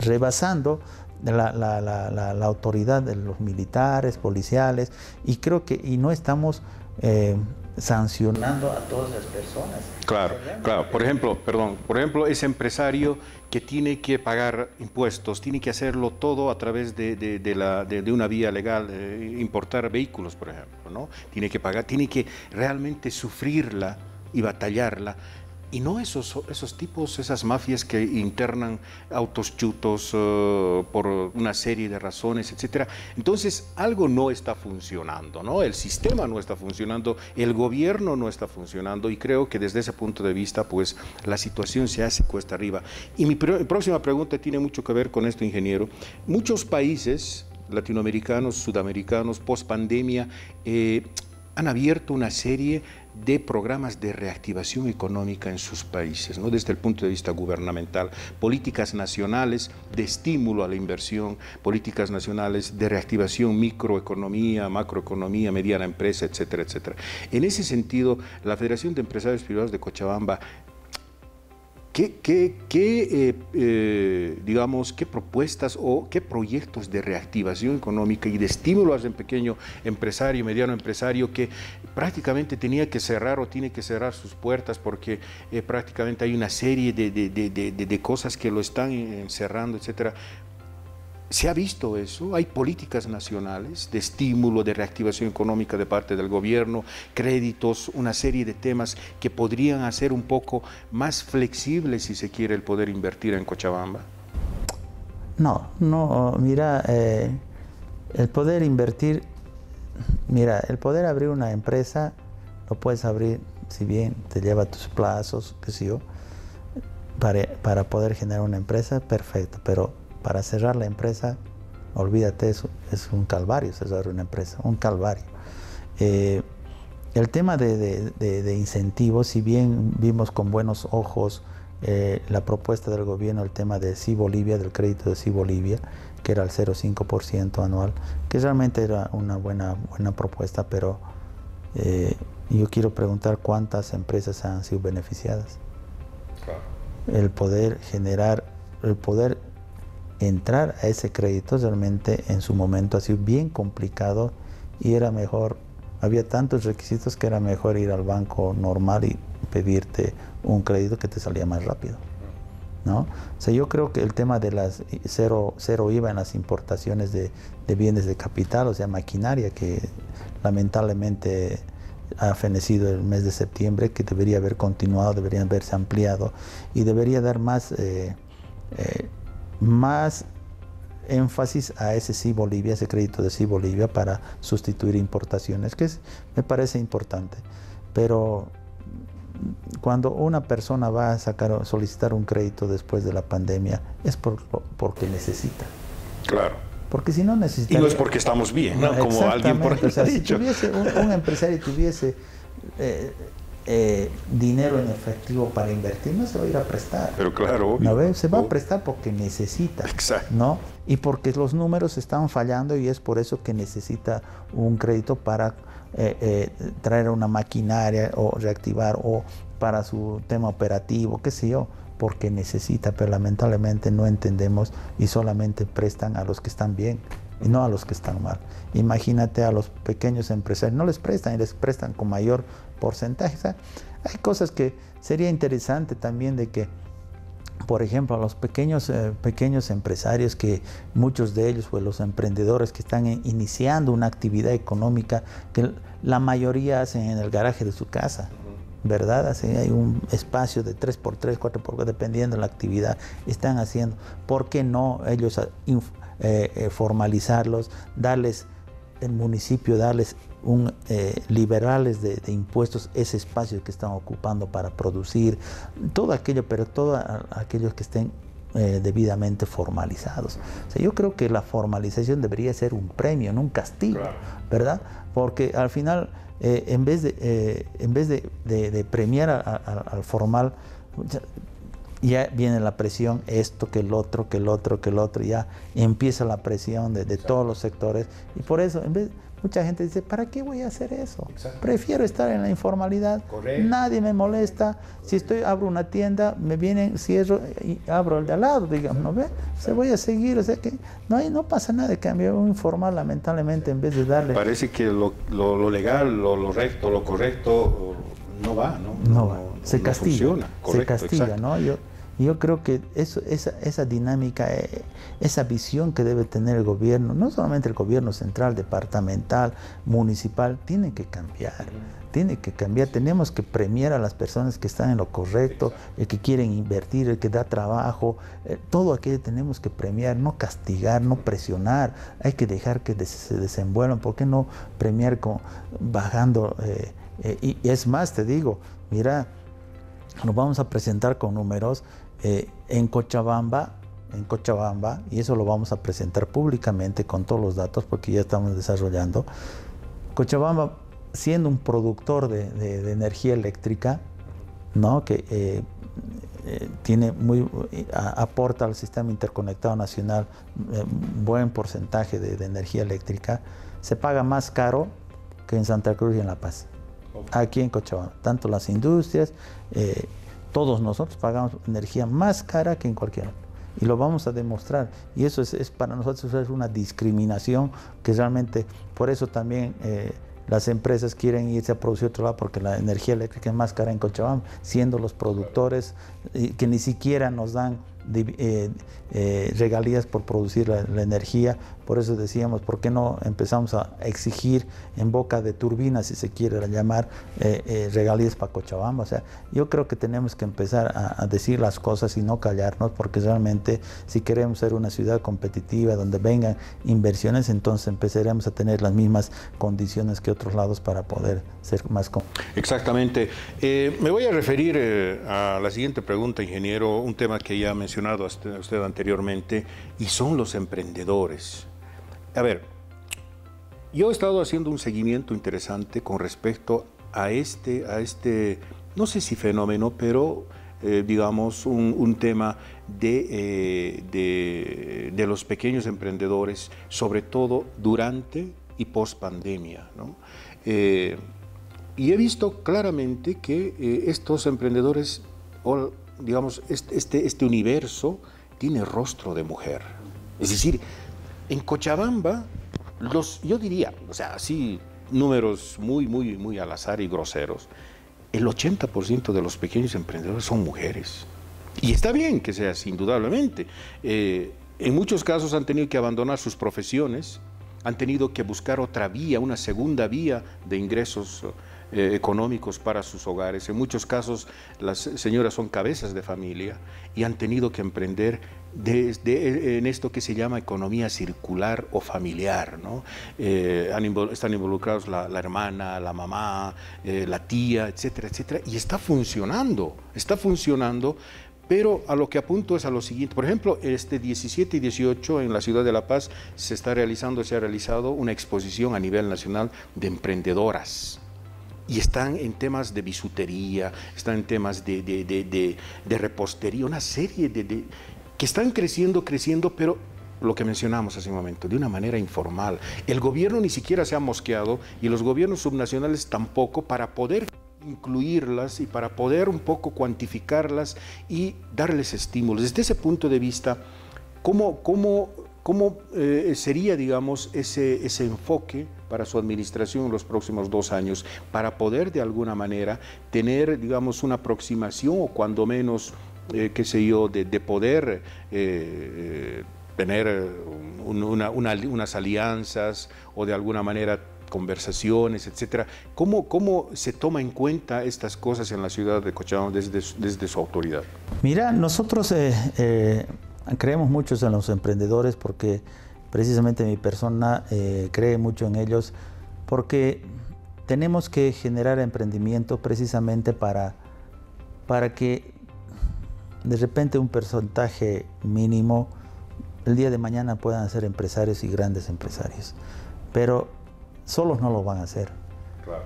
rebasando la, la, la, la, autoridad de los militares, policiales, y creo que y no estamos eh, sancionando a todas las personas. Claro, claro. Por ejemplo, perdón, por ejemplo, ese empresario que tiene que pagar impuestos, tiene que hacerlo todo a través de, de, la, de una vía legal, eh, importar vehículos, por ejemplo, ¿no? Tiene que pagar, tiene que realmente sufrirla y batallarla y no esos, esos tipos, esas mafias que internan autos chutos eh, por una serie de razones, etcétera. Entonces, algo no está funcionando, ¿no? El sistema no está funcionando, el gobierno no está funcionando y creo que desde ese punto de vista, pues, la situación se hace cuesta arriba. Y mi próxima pregunta tiene mucho que ver con esto, ingeniero. Muchos países latinoamericanos, sudamericanos, post pandemia, eh, han abierto una serie de programas de reactivación económica en sus países, ¿no? desde el punto de vista gubernamental, políticas nacionales de estímulo a la inversión, políticas nacionales de reactivación microeconomía, macroeconomía, mediana empresa, etcétera, etcétera. En ese sentido, la Federación de Empresarios Privados de Cochabamba ¿Qué, eh, eh, digamos, qué propuestas o qué proyectos de reactivación económica y de estímulo al pequeño empresario, mediano empresario que prácticamente tenía que cerrar o tiene que cerrar sus puertas porque eh, prácticamente hay una serie de, de, cosas que lo están encerrando, etcétera? Se ha visto eso, hay políticas nacionales de estímulo, de reactivación económica de parte del gobierno, créditos, una serie de temas que podrían hacer un poco más flexible, si se quiere, el poder invertir en Cochabamba. No, no, mira, eh, el poder invertir, mira, el poder abrir una empresa lo puedes abrir, si bien te lleva tus plazos, qué para, para poder generar una empresa, perfecto, pero para cerrar la empresa, olvídate, eso es un calvario cerrar una empresa, un calvario. Eh, el tema de, incentivos, si bien vimos con buenos ojos eh, la propuesta del gobierno, el tema de Sí Bolivia, del crédito de Sí Bolivia, que era el 0,5% anual, que realmente era una buena, buena propuesta, pero eh, yo quiero preguntar cuántas empresas han sido beneficiadas. El poder generar, el poder entrar a ese crédito realmente en su momento ha sido bien complicado y era mejor, había tantos requisitos que era mejor ir al banco normal y pedirte un crédito que te salía más rápido. ¿no? O sea, yo creo que el tema de las cero, cero IVA en las importaciones de, de bienes de capital, o sea, maquinaria, que lamentablemente ha fenecido el mes de septiembre, que debería haber continuado, debería haberse ampliado y debería dar más eh, eh, más énfasis a ese sí Bolivia, ese crédito de sí Bolivia para sustituir importaciones, que me parece importante. Pero cuando una persona va a sacar solicitar un crédito después de la pandemia es por, porque necesita. Claro. Porque si no necesita. Y no es porque estamos bien, ¿no? Como alguien por ahí ha dicho. Si tuviese un, empresario tuviese eh, eh, dinero en efectivo para invertir, no se va a ir a prestar. Pero claro, ¿no Se va a prestar porque necesita. Exacto. ¿no? Y porque los números están fallando y es por eso que necesita un crédito para eh, eh, traer una maquinaria o reactivar o para su tema operativo, qué sé yo, porque necesita, pero lamentablemente no entendemos y solamente prestan a los que están bien y no a los que están mal. Imagínate a los pequeños empresarios, no les prestan y les prestan con mayor porcentaje. hay cosas que sería interesante también de que por ejemplo, a los pequeños, eh, pequeños empresarios que muchos de ellos, pues los emprendedores que están iniciando una actividad económica que la mayoría hacen en el garaje de su casa. ¿verdad? Así hay un espacio de 3x3, 4x4, dependiendo de la actividad, están haciendo. ¿Por qué no ellos eh, eh, formalizarlos, darles, el municipio, darles un, eh, liberales de, impuestos ese espacio que están ocupando para producir, todo aquello, pero todos aquellos que estén debidamente formalizados. yo creo que la formalización debería ser un premio, no un castigo, ¿verdad? Porque al final eh, en vez de, eh, en vez de, premiar al formal, ya viene la presión, esto, que el otro, que el otro, que el otro, ya empieza la presión de, todos los sectores. Y por eso, en vez, mucha gente dice, ¿para qué voy a hacer eso? Prefiero estar en la informalidad, nadie me molesta. Si estoy, abro una tienda, me vienen, cierro y abro el de al lado, digamos, ¿no ve? Se voy a seguir, o sea que no, hay, no pasa nada de cambio un informal, lamentablemente, en vez de darle... Parece que lo, lo, legal, lo, recto, lo correcto no va, ¿no? No, va, se castiga, se castiga, ¿no? Yo, yo creo que esa dinámica, eh, esa visión que debe tener el gobierno, no solamente el gobierno central, departamental, municipal, tiene que cambiar. Tiene que cambiar. Tenemos que premiar a las personas que están en lo correcto, el que quieren invertir, el que da trabajo. Eh, todo aquello tenemos que premiar, no castigar, no presionar. Hay que dejar que se desenvuelvan. ¿Por qué no premiar con, bajando? Eh, y es más, te digo, mira, nos vamos a presentar con números eh, en Cochabamba, en Cochabamba, y eso lo vamos a presentar públicamente con todos los datos porque ya estamos desarrollando. Cochabamba, siendo un productor de, energía eléctrica, ¿no? que eh, eh, tiene muy, aporta al sistema interconectado nacional buen porcentaje de, energía eléctrica, se paga más caro que en Santa Cruz y en La Paz. Aquí en Cochabamba, tanto las industrias, todos nosotros pagamos energía más cara que en cualquier otro. Y lo vamos a demostrar. Y eso es, para nosotros es una discriminación que realmente, por eso también eh, las empresas quieren irse a producir otro lado porque la energía eléctrica es más cara en Cochabamba, siendo los productores que ni siquiera nos dan eh, eh, regalías por producir la, energía. Por eso decíamos, ¿por qué no empezamos a exigir en boca de turbinas, si se quiere llamar, eh, regalías para Cochabamba? O sea, yo creo que tenemos que empezar a, decir las cosas y no callarnos, porque realmente si queremos ser una ciudad competitiva donde vengan inversiones, entonces empezaremos a tener las mismas condiciones que otros lados para poder ser más Exactamente. me voy a referir a la siguiente pregunta, ingeniero, un tema que ya mencioné mencionado usted anteriormente, y son los emprendedores. A ver, yo he estado haciendo un seguimiento interesante con respecto a este, a este no sé si fenómeno, pero eh, digamos un, tema de, eh, de, los pequeños emprendedores, sobre todo durante y post pandemia. Eh, y he visto claramente que estos emprendedores digamos, este, este, este, universo tiene rostro de mujer. Es decir, en Cochabamba, los, yo diría, o sea, así números muy, muy, muy al azar y groseros, el 80% de los pequeños emprendedores son mujeres. Y está bien que sea así, indudablemente. Eh, en muchos casos han tenido que abandonar sus profesiones, han tenido que buscar otra vía, una segunda vía de ingresos eh, económicos para sus hogares. En muchos casos las señoras son cabezas de familia y han tenido que emprender en esto que se llama economía circular o familiar. ¿no? Eh, están involucrados la, hermana, la mamá, eh, la tía, etcétera, etcétera. Y está funcionando, está funcionando. Pero a lo que apunto es a lo siguiente. Por ejemplo, este 17 y 18 en la ciudad de La Paz se está realizando, se ha realizado una exposición a nivel nacional de emprendedoras y están en temas de bisutería, están en temas de, de, repostería, una serie de, que están creciendo, creciendo, pero lo que mencionamos hace un momento, de una manera informal. El gobierno ni siquiera se ha mosqueado y los gobiernos subnacionales tampoco para poder incluirlas y para poder un poco cuantificarlas y darles estímulos. Desde ese punto de vista, ¿cómo, cómo, cómo eh, sería, digamos, ese, ese enfoque? para su administración en los próximos dos años, para poder de alguna manera tener, digamos, una aproximación o cuando menos eh, qué sé yo, de, poder tener unas alianzas o de alguna manera conversaciones, etcétera. ¿Cómo, ¿Cómo se toma en cuenta estas cosas en la ciudad de Cochabamba desde, desde su autoridad? Mira, nosotros creemos mucho en los emprendedores porque precisamente mi persona cree mucho en ellos porque tenemos que generar emprendimiento precisamente para, para que de repente un porcentaje mínimo el día de mañana puedan ser empresarios y grandes empresarios. Pero solos no lo van a hacer.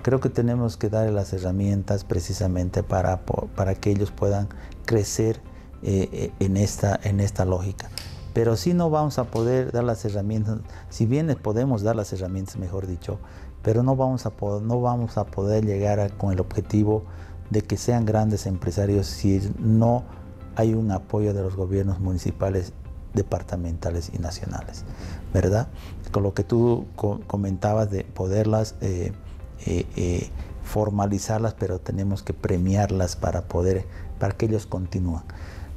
Creo que tenemos que darle las herramientas precisamente para, para que ellos puedan crecer eh, eh, en, esta, en esta lógica. Pero si no vamos a poder dar las herramientas, si bien podemos dar las herramientas, mejor dicho, pero no vamos a poder, no vamos a poder llegar con el objetivo de que sean grandes empresarios si no hay un apoyo de los gobiernos municipales, departamentales y nacionales, ¿verdad? Con lo que tú comentabas de poderlas eh, eh, eh, formalizarlas, pero tenemos que premiarlas para poder, para que ellos continúen.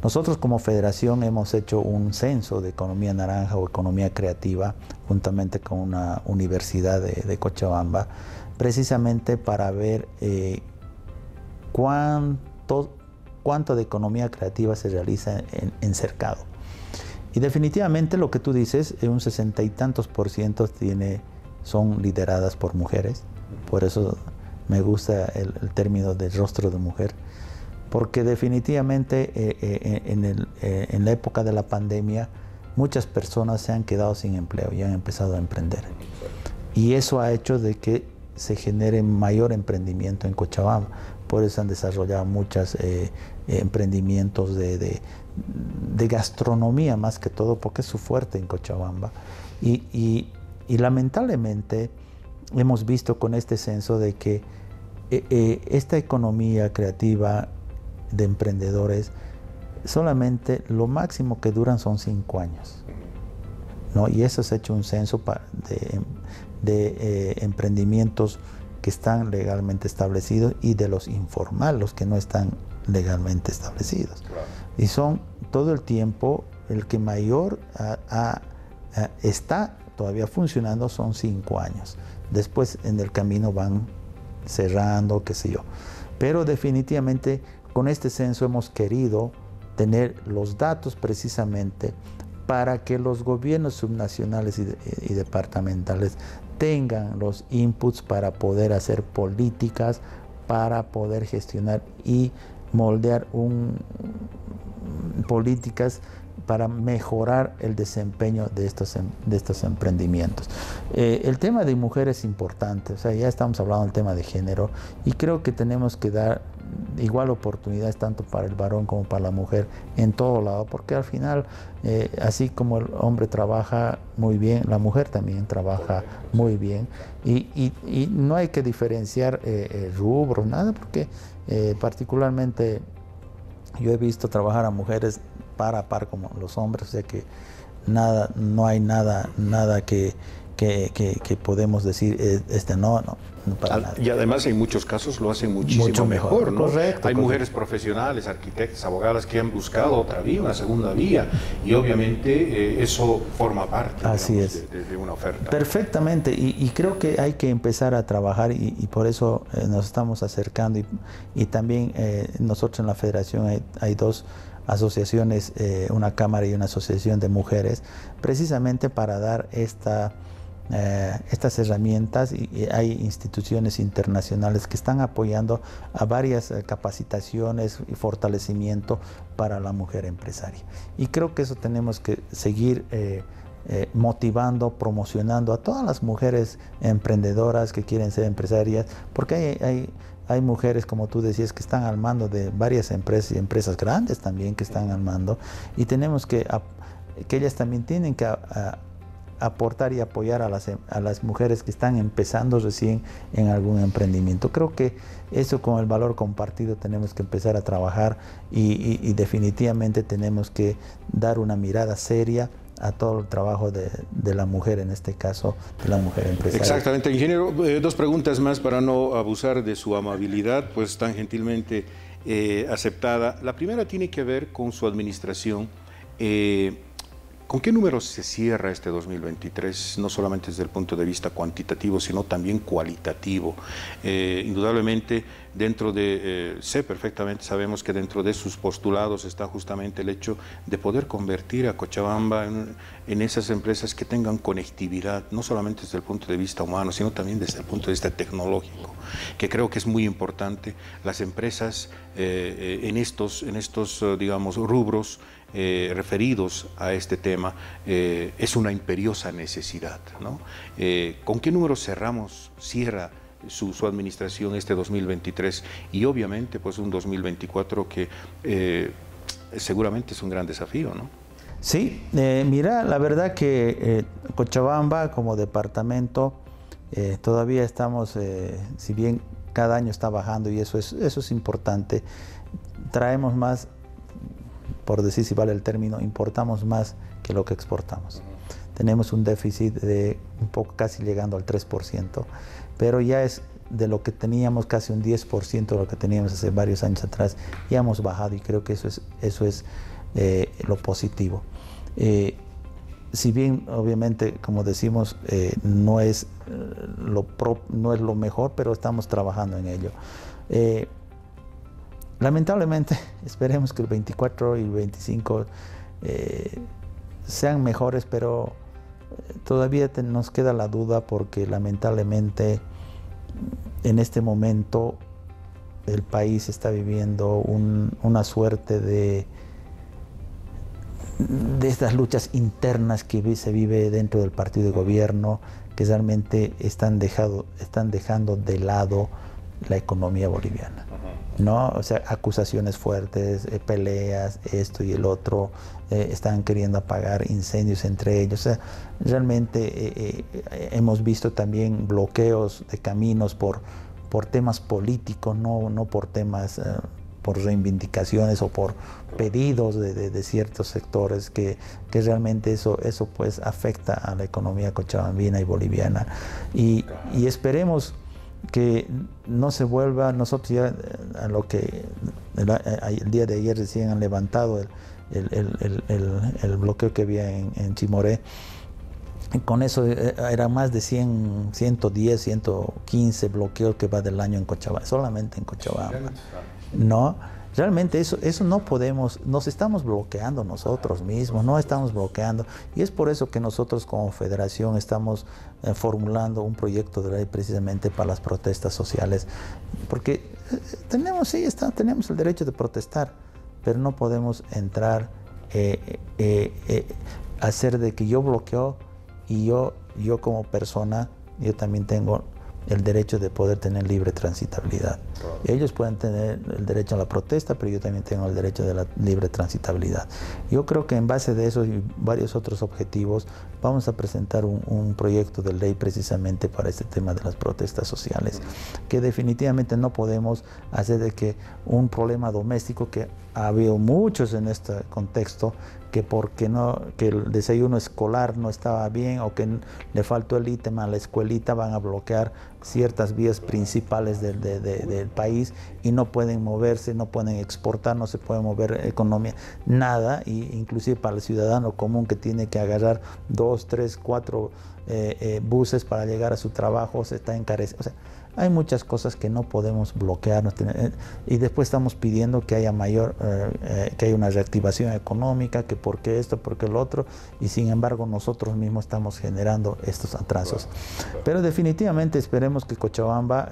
Nosotros como federación hemos hecho un censo de economía naranja o economía creativa juntamente con una universidad de, Cochabamba, precisamente para ver eh, cuánto, cuánto de economía creativa se realiza en, cercado. Y definitivamente lo que tú dices, un sesenta y tantos por ciento tiene, son lideradas por mujeres, por eso me gusta el, término de rostro de mujer porque definitivamente eh, eh, eh, en, la época de la pandemia muchas personas se han quedado sin empleo y han empezado a emprender. Y eso ha hecho de que se genere mayor emprendimiento en Cochabamba. Por eso han desarrollado muchos emprendimientos de, gastronomía más que todo, porque es su fuerte en Cochabamba. Y, lamentablemente hemos visto con este censo de que esta economía creativa de emprendedores, solamente lo máximo que duran son cinco años. ¿no? Y eso se ha hecho un censo de, de eh, emprendimientos que están legalmente establecidos y de los informales, los que no están legalmente establecidos. Y son todo el tiempo, el que mayor está todavía funcionando son cinco años. Después en el camino van cerrando, qué sé yo. Pero definitivamente con este censo hemos querido tener los datos precisamente para que los gobiernos subnacionales y, departamentales tengan los inputs para poder hacer políticas, para poder gestionar y moldear políticas para mejorar el desempeño de estos, em, de estos emprendimientos. Eh, el tema de mujeres es importante, o sea, ya estamos hablando del tema de género y creo que tenemos que dar igual oportunidades tanto para el varón como para la mujer en todo lado, porque al final, eh, así como el hombre trabaja muy bien, la mujer también trabaja muy bien. Y, no hay que diferenciar eh, eh, rubros, nada, porque particularmente yo he visto trabajar a mujeres par a par como los hombres, o sea que nada, no hay nada, nada que que, podemos decir, eh, este no, no, para Y además en muchos casos lo hacen muchísimo mejor, ¿no? Hay mujeres profesionales, arquitectas, abogadas que han buscado otra vía, una segunda vía, y obviamente eh, eso forma parte Así es. De, una oferta. Perfectamente, y, creo que hay que empezar a trabajar y, por eso eh, nos estamos acercando y, también nosotros en la federación hay, hay dos asociaciones, una cámara y una asociación de mujeres, precisamente para dar esta eh, estas herramientas y, hay instituciones internacionales que están apoyando a varias eh, capacitaciones y fortalecimiento para la mujer empresaria. Y creo que eso tenemos que seguir eh, motivando, promocionando a todas las mujeres emprendedoras que quieren ser empresarias, porque hay, hay, hay mujeres, como tú decías, que están al mando de varias empresas y empresas grandes también que están al mando y tenemos que que ellas también tienen que aportar y apoyar a las, a las mujeres que están empezando recién en algún emprendimiento. Creo que eso con el valor compartido tenemos que empezar a trabajar y, definitivamente tenemos que dar una mirada seria a todo el trabajo de, la mujer, en este caso, de la mujer empresaria. Exactamente, ingeniero. Eh, dos preguntas más para no abusar de su amabilidad, pues tan gentilmente eh, aceptada. La primera tiene que ver con su administración. Eh, ¿Con qué números se cierra este 2023? No solamente desde el punto de vista cuantitativo, sino también cualitativo. Eh, indudablemente, dentro de, eh, sé perfectamente, sabemos que dentro de sus postulados está justamente el hecho de poder convertir a Cochabamba en, esas empresas que tengan conectividad, no solamente desde el punto de vista humano, sino también desde el punto de vista tecnológico, que creo que es muy importante. Las empresas eh, en estos, en estos digamos, rubros, eh, referidos a este tema eh, es una imperiosa necesidad. ¿no? Eh, ¿Con qué número cerramos, cierra su, administración este 2023 y obviamente pues un 2024 que seguramente es un gran desafío? ¿no? Sí, mira, la verdad que Cochabamba como departamento todavía estamos, si bien cada año está bajando y eso es, eso es importante, traemos más por decir si vale el término, importamos más que lo que exportamos. Tenemos un déficit de un poco casi llegando al 3%, pero ya es de lo que teníamos casi un 10% de lo que teníamos hace varios años atrás, ya hemos bajado y creo que eso es, eso es eh, lo positivo. Eh, si bien obviamente, como decimos, eh, no, es, lo no es lo mejor, pero estamos trabajando en ello. Lamentablemente, <laughs> esperemos que el 24 y el 25 eh, sean mejores, pero eh, todavía nos queda la duda porque lamentablemente en este momento el país está viviendo una suerte de, de estas luchas internas que se vive dentro del partido de gobierno, que realmente están, están dejando de lado la economía boliviana. ¿No? O sea, acusaciones fuertes, eh, peleas, esto y el otro, eh, están queriendo apagar incendios entre ellos. O sea, realmente eh, hemos visto también bloqueos de caminos por, por temas políticos, no, no por temas, por reivindicaciones o por pedidos de, ciertos sectores, que, que, realmente eso, eso pues afecta a la economía cochabambina y boliviana. Y esperemos que no se vuelva, nosotros ya eh, a lo que el, día de ayer recién han levantado el, bloqueo que había en, Chimoré, con eso eh, era más de 100, 110, 115 bloqueos que va del año en Cochabamba, solamente en Cochabamba. ¿No? Realmente eso, eso no podemos, nos estamos bloqueando nosotros mismos, no estamos bloqueando. Y es por eso que nosotros como federación estamos eh, formulando un proyecto de ley precisamente para las protestas sociales. Porque eh, tenemos, sí, está, tenemos el derecho de protestar, pero no podemos entrar, eh, hacer de que yo bloqueo y yo, yo como persona, yo también tengo el derecho de poder tener libre transitabilidad. Ellos pueden tener el derecho a la protesta, pero yo también tengo el derecho de la libre transitabilidad. Yo creo que en base de eso y varios otros objetivos vamos a presentar un, proyecto de ley precisamente para este tema de las protestas sociales, que definitivamente no podemos hacer de que un problema doméstico que ha habido muchos en este contexto, que porque no, que el desayuno escolar no estaba bien o que le faltó el ítem a la escuelita, van a bloquear ciertas vías principales del país y no pueden moverse, no pueden exportar, no se puede mover economía, nada, y inclusive para el ciudadano común que tiene que agarrar dos, tres, cuatro eh, eh, buses para llegar a su trabajo, se está encareciendo. Sea, hay muchas cosas que no podemos bloquear eh, y después estamos pidiendo que haya mayor, eh, eh, que haya una reactivación económica, que por qué esto, por qué el otro, y sin embargo nosotros mismos estamos generando estos atrasos. Pero definitivamente esperemos que Cochabamba,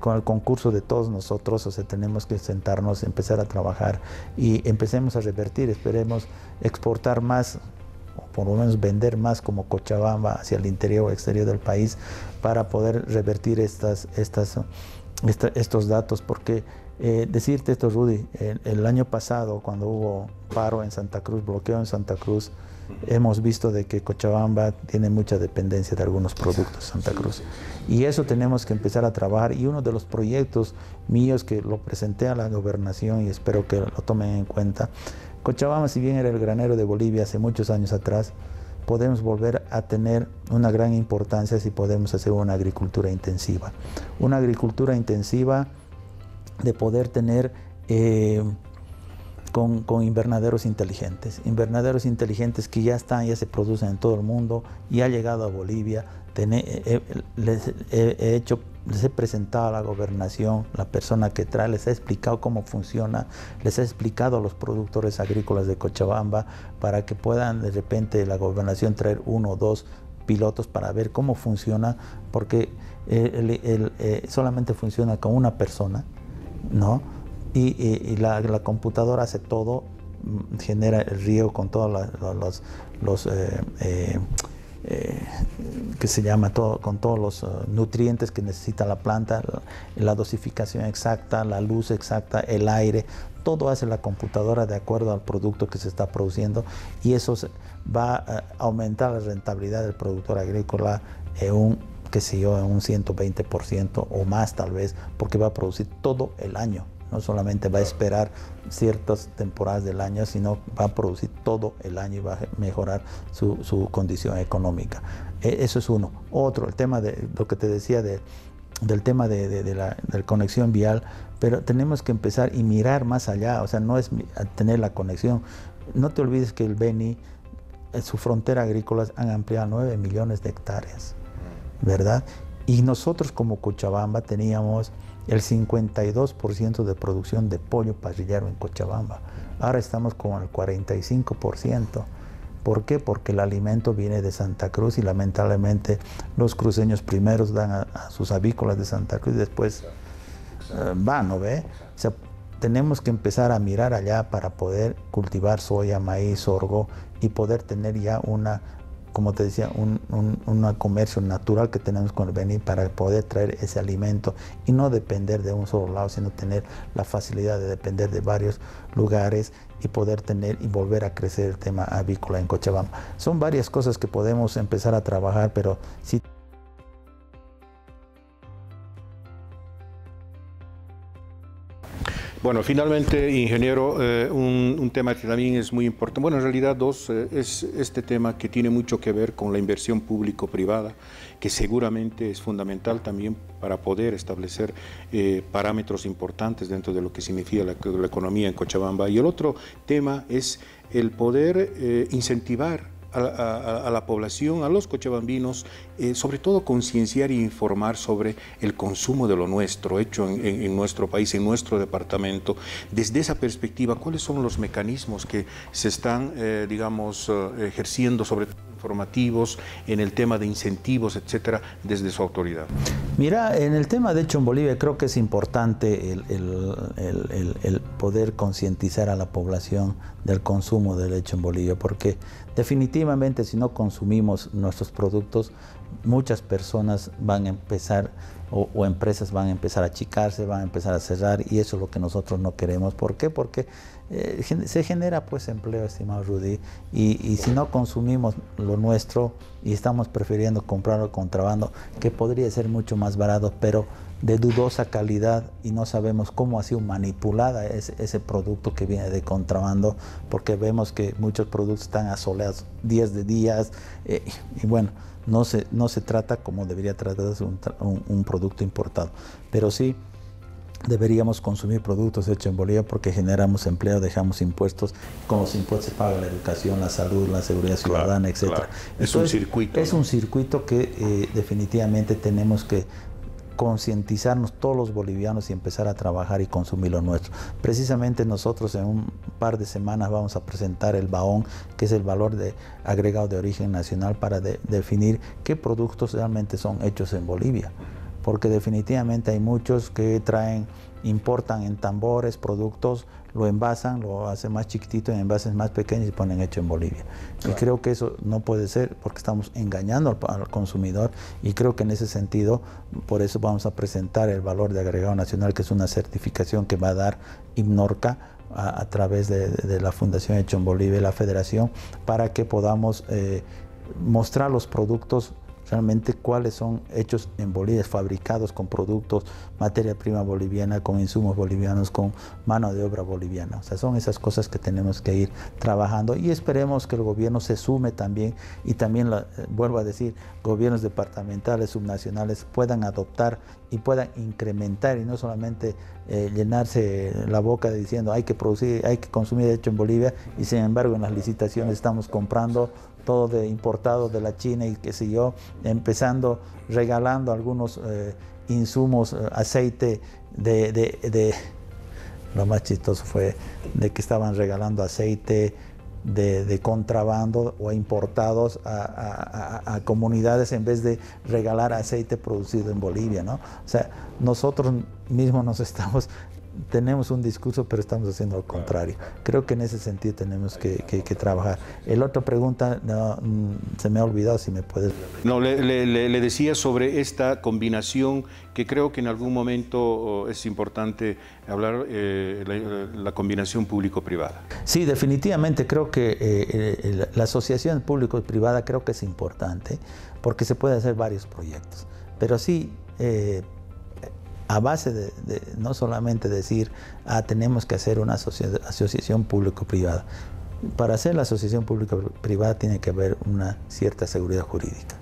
con el concurso de todos nosotros, o sea, tenemos que sentarnos, empezar a trabajar y empecemos a revertir, esperemos exportar más o por lo menos vender más como Cochabamba hacia el interior o exterior del país para poder revertir estas, estos datos, porque eh, decirte esto, Rudy, el, año pasado cuando hubo paro en Santa Cruz, bloqueo en Santa Cruz, hemos visto de que Cochabamba tiene mucha dependencia de algunos productos Santa Cruz. Y eso tenemos que empezar a trabajar. Y uno de los proyectos míos que lo presenté a la gobernación y espero que lo tomen en cuenta, Cochabamba, si bien era el granero de Bolivia hace muchos años atrás, podemos volver a tener una gran importancia si podemos hacer una agricultura intensiva. Una agricultura intensiva de poder tener eh, con, invernaderos inteligentes. Invernaderos inteligentes que ya están, ya se producen en todo el mundo y ha llegado a Bolivia. Eh, les he hecho les he presentado a la gobernación, la persona que trae, les ha explicado cómo funciona, les ha explicado a los productores agrícolas de Cochabamba para que puedan de repente la gobernación traer uno o dos pilotos para ver cómo funciona, porque eh, eh, solamente funciona con una persona, ¿no? Y, la, computadora hace todo, mm, genera el riego con todos los, los, eh, que se llama todo, con todos los nutrientes que necesita la planta, la, dosificación exacta, la luz exacta, el aire, todo hace la computadora de acuerdo al producto que se está produciendo y eso va a aumentar la rentabilidad del productor agrícola en un, qué sé yo, en un 120% o más tal vez, porque va a producir todo el año. No solamente va a esperar ciertas temporadas del año, sino va a producir todo el año y va a mejorar su, condición económica. E, eso es uno. Otro, el tema de lo que te decía de, del tema de, la, conexión vial, pero tenemos que empezar y mirar más allá, o sea, no es tener la conexión. No te olvides que el Beni, en su frontera agrícola, han ampliado 9 millones de hectáreas, ¿verdad? Y nosotros como Cochabamba teníamos el 52% de producción de pollo parrillero en Cochabamba. Ahora estamos con el 45%. ¿Por qué? Porque el alimento viene de Santa Cruz y lamentablemente los cruceños primeros dan a, sus avícolas de Santa Cruz y después eh, van, ¿no ve? O sea, tenemos que empezar a mirar allá para poder cultivar soya, maíz, sorgo y poder tener ya una como te decía, un, comercio natural que tenemos con el para poder traer ese alimento y no depender de un solo lado, sino tener la facilidad de depender de varios lugares y poder tener y volver a crecer el tema avícola en Cochabamba. Son varias cosas que podemos empezar a trabajar, pero si Bueno, finalmente, ingeniero, eh, un, tema que también es muy importante, bueno, en realidad dos, eh, es este tema que tiene mucho que ver con la inversión público-privada, que seguramente es fundamental también para poder establecer eh, parámetros importantes dentro de lo que significa la, la, economía en Cochabamba. Y el otro tema es el poder incentivar a, la población, a los cochabambinos, eh, sobre todo concienciar e informar sobre el consumo de lo nuestro, hecho en, nuestro país, en nuestro departamento. Desde esa perspectiva, ¿cuáles son los mecanismos que se están, eh, digamos, eh, ejerciendo sobre informativos, en el tema de incentivos, etcétera, desde su autoridad? Mira, en el tema de hecho en Bolivia creo que es importante el, poder concientizar a la población del consumo del hecho en Bolivia, porque definitivamente si no consumimos nuestros productos, muchas personas van a empezar o, empresas van a empezar a achicarse, van a empezar a cerrar y eso es lo que nosotros no queremos. ¿Por qué? Porque eh, se genera pues empleo, estimado Rudy, y, si no consumimos lo nuestro y estamos prefiriendo comprarlo contrabando, que podría ser mucho más barato, pero de dudosa calidad y no sabemos cómo ha sido manipulada ese, ese producto que viene de contrabando, porque vemos que muchos productos están asoleados 10 de días eh, y bueno, no se, no se trata como debería tratarse un, un producto importado, pero sí deberíamos consumir productos hechos en Bolivia porque generamos empleo, dejamos impuestos, con los impuestos se paga la educación, la salud, la seguridad ciudadana, etc. Es un circuito. Es un circuito que eh, definitivamente tenemos que concientizarnos todos los bolivianos y empezar a trabajar y consumir lo nuestro. Precisamente nosotros en un par de semanas vamos a presentar el BAON, que es el valor de agregado de origen nacional, para definir qué productos realmente son hechos en Bolivia porque definitivamente hay muchos que traen, importan en tambores productos, lo envasan, lo hacen más chiquitito en envases más pequeños y ponen hecho en Bolivia. Y creo que eso no puede ser porque estamos engañando al, consumidor y creo que en ese sentido, por eso vamos a presentar el valor de agregado nacional, que es una certificación que va a dar IMNORCA a, través de, la Fundación Hecho en Bolivia y la Federación, para que podamos eh, mostrar los productos realmente cuáles son hechos en Bolivia, fabricados con productos, materia prima boliviana, con insumos bolivianos, con mano de obra boliviana. O sea, son esas cosas que tenemos que ir trabajando y esperemos que el gobierno se sume también y también, eh, vuelvo a decir, gobiernos departamentales, subnacionales puedan adoptar y puedan incrementar y no solamente eh, llenarse la boca diciendo hay que producir, hay que consumir hecho en Bolivia y sin embargo en las licitaciones estamos comprando todo de importado de la China y qué sé yo, empezando regalando algunos eh, insumos, eh, aceite de, lo más chistoso fue de que estaban regalando aceite de, contrabando o importados a, comunidades en vez de regalar aceite producido en Bolivia, ¿no? O sea, nosotros mismos nos estamos tenemos un discurso, pero estamos haciendo lo contrario. Creo que en ese sentido tenemos que, trabajar. El otra pregunta, mm, se me ha olvidado, si me puedes... No, le, decía sobre esta combinación que creo que en algún momento oh, es importante hablar, eh, la, combinación público-privada. Sí, definitivamente creo que eh, eh, la asociación público-privada creo que es importante porque se puede hacer varios proyectos. Pero sí, a base de, no solamente decir, ah, tenemos que hacer una asociación público-privada. Para hacer la asociación público-privada tiene que haber una cierta seguridad jurídica.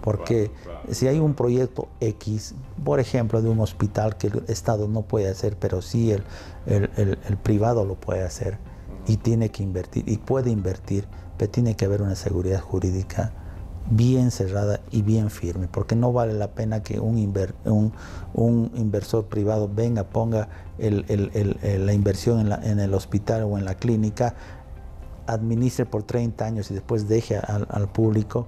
Porque si hay un proyecto X, por ejemplo, de un hospital que el Estado no puede hacer, pero sí el, el privado lo puede hacer y tiene que invertir, y puede invertir, pero tiene que haber una seguridad jurídica bien cerrada y bien firme, porque no vale la pena que un, inversor privado venga, ponga la inversión en, el hospital o en la clínica, administre por 30 años y después deje al, público,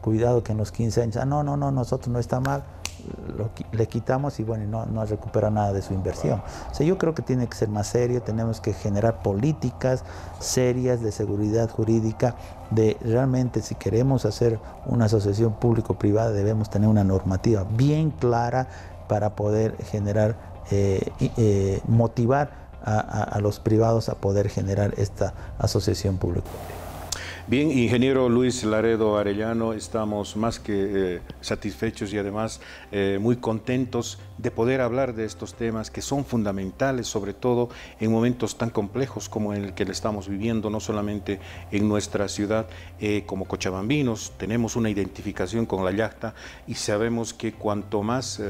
cuidado que en los 15 años, ah, no, no, no, nosotros no está mal, le quitamos y bueno, no, no recupera nada de su inversión. O sea, yo creo que tiene que ser más serio, tenemos que generar políticas serias de seguridad jurídica, de realmente si queremos hacer una asociación público-privada debemos tener una normativa bien clara para poder generar, eh, eh, motivar a, los privados a poder generar esta asociación pública. Bien, ingeniero Luis Laredo Arellano, estamos más que eh, satisfechos y además eh, muy contentos de poder hablar de estos temas que son fundamentales, sobre todo en momentos tan complejos como el que le estamos viviendo, no solamente en nuestra ciudad eh, como cochabambinos, tenemos una identificación con la yacta y sabemos que cuanto más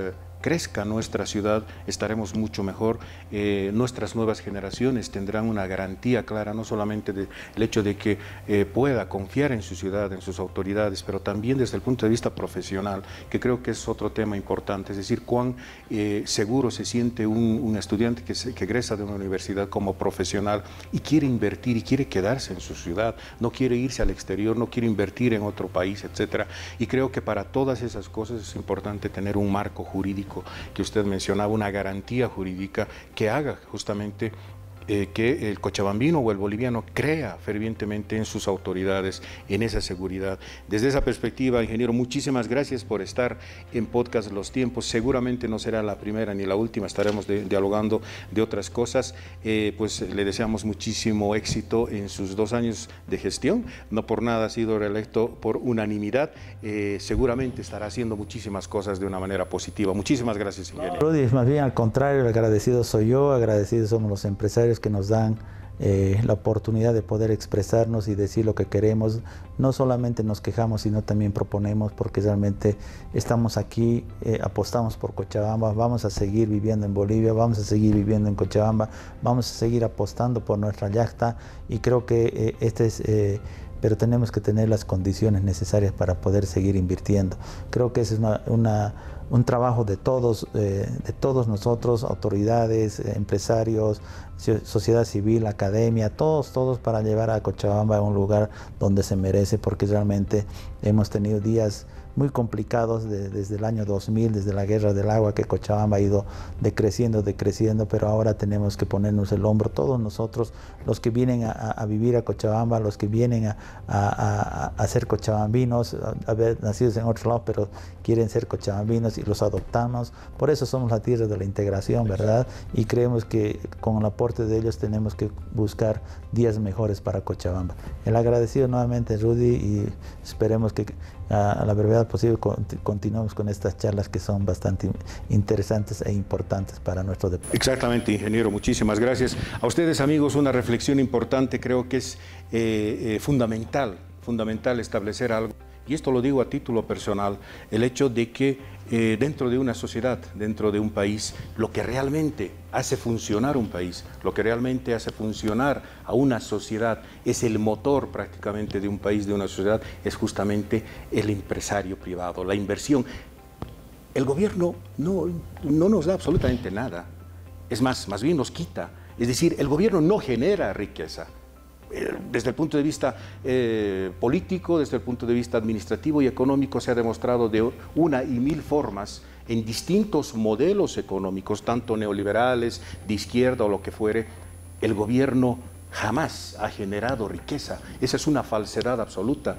crezca nuestra ciudad, estaremos mucho mejor. Eh, nuestras nuevas generaciones tendrán una garantía clara, no solamente del hecho de que eh, pueda confiar en su ciudad, en sus autoridades, pero también desde el punto de vista profesional, que creo que es otro tema importante, es decir, cuán eh, seguro se siente un, estudiante que, se, egresa de una universidad como profesional y quiere invertir y quiere quedarse en su ciudad, no quiere irse al exterior, no quiere invertir en otro país, etcétera. Y creo que para todas esas cosas es importante tener un marco jurídico que usted mencionaba, una garantía jurídica que haga justamente eh, que el cochabambino o el boliviano crea fervientemente en sus autoridades, en esa seguridad. Desde esa perspectiva, ingeniero, muchísimas gracias por estar en Podcast Los Tiempos. Seguramente no será la primera ni la última, estaremos dialogando de otras cosas. Eh, pues le deseamos muchísimo éxito en sus dos años de gestión. No por nada ha sido reelecto por unanimidad. Eh, seguramente estará haciendo muchísimas cosas de una manera positiva. Muchísimas gracias, ingeniero. Rudy, más bien al contrario, agradecido soy yo, agradecidos somos los empresarios que nos dan eh, la oportunidad de poder expresarnos y decir lo que queremos. No solamente nos quejamos, sino también proponemos, porque realmente estamos aquí, eh, apostamos por Cochabamba, vamos a seguir viviendo en Bolivia, vamos a seguir viviendo en Cochabamba, vamos a seguir apostando por nuestra yacta y creo que eh, este es pero tenemos que tener las condiciones necesarias para poder seguir invirtiendo. Creo que ese es un trabajo de todos, eh, de todos nosotros, autoridades, empresarios, sociedad civil, academia, todos, todos para llevar a Cochabamba a un lugar donde se merece, porque realmente hemos tenido días muy complicados desde el año 2000, desde la guerra del agua, que Cochabamba ha ido decreciendo, decreciendo, pero ahora tenemos que ponernos el hombro, todos nosotros, los que vienen a, vivir a Cochabamba, los que vienen a, a, ser cochabambinos, haber nacidos en otro lado, pero quieren ser cochabambinos y los adoptamos. Por eso somos la tierra de la integración, ¿verdad? Y creemos que con el aporte aporte de ellos tenemos que buscar días mejores para Cochabamba. El agradecido nuevamente Rudy y esperemos que a, la brevedad posible continuemos con estas charlas que son bastante interesantes e importantes para nuestro deporte. Exactamente, ingeniero, muchísimas gracias. A ustedes amigos, una reflexión importante creo que es eh, eh, fundamental, fundamental establecer algo y esto lo digo a título personal, el hecho de que eh, dentro de una sociedad, dentro de un país, lo que realmente hace funcionar un país, lo que realmente hace funcionar a una sociedad, es el motor prácticamente de un país, de una sociedad, es justamente el empresario privado, la inversión. El gobierno no, no nos da absolutamente nada, es más, más bien nos quita. Es decir, el gobierno no genera riqueza, desde el punto de vista eh, político, desde el punto de vista administrativo y económico, se ha demostrado de una y mil formas en distintos modelos económicos, tanto neoliberales, de izquierda o lo que fuere, el gobierno jamás ha generado riqueza. Esa es una falsedad absoluta.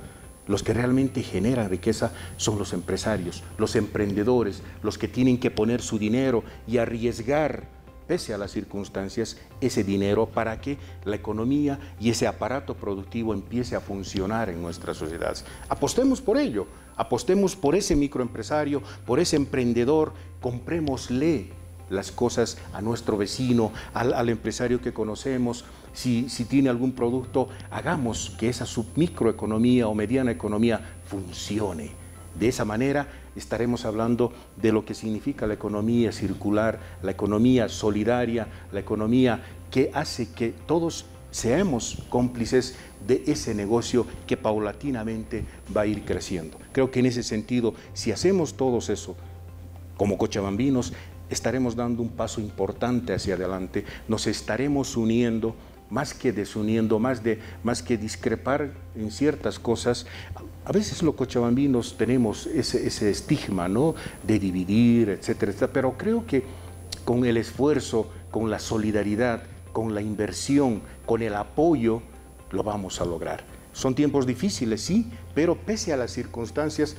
Los que realmente generan riqueza son los empresarios, los emprendedores, los que tienen que poner su dinero y arriesgar pese a las circunstancias, ese dinero para que la economía y ese aparato productivo empiece a funcionar en nuestras sociedades. Apostemos por ello, apostemos por ese microempresario, por ese emprendedor, comprémosle las cosas a nuestro vecino, al, empresario que conocemos, si, si, tiene algún producto, hagamos que esa submicroeconomía o mediana economía funcione. De esa manera estaremos hablando de lo que significa la economía circular, la economía solidaria, la economía que hace que todos seamos cómplices de ese negocio que paulatinamente va a ir creciendo. Creo que en ese sentido, si hacemos todos eso, como cochabambinos, estaremos dando un paso importante hacia adelante, nos estaremos uniendo más que desuniendo, más, de, más que discrepar en ciertas cosas, a veces los cochabambinos tenemos ese, estigma, ¿no? De dividir, etcétera, etcétera, pero creo que con el esfuerzo, con la solidaridad, con la inversión, con el apoyo, lo vamos a lograr. Son tiempos difíciles, sí, pero pese a las circunstancias,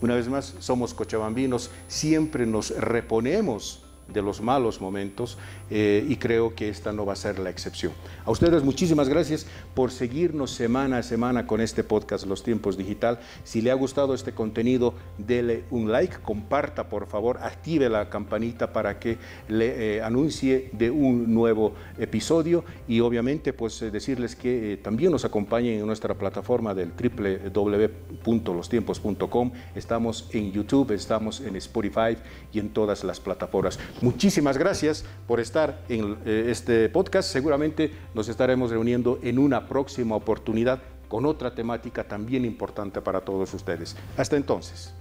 una vez más, somos cochabambinos, siempre nos reponemos de los malos momentos eh, y creo que esta no va a ser la excepción. A ustedes muchísimas gracias por seguirnos semana a semana con este podcast Los Tiempos Digital. Si le ha gustado este contenido, dele un like, comparta por favor, active la campanita para que le eh, anuncie de un nuevo episodio y obviamente pues eh, decirles que también nos acompañen en nuestra plataforma del www.lostiempos.com. Estamos en YouTube, estamos en Spotify y en todas las plataformas. Muchísimas gracias por estar en eh, este podcast. Seguramente nos estaremos reuniendo en una próxima oportunidad con otra temática también importante para todos ustedes. Hasta entonces.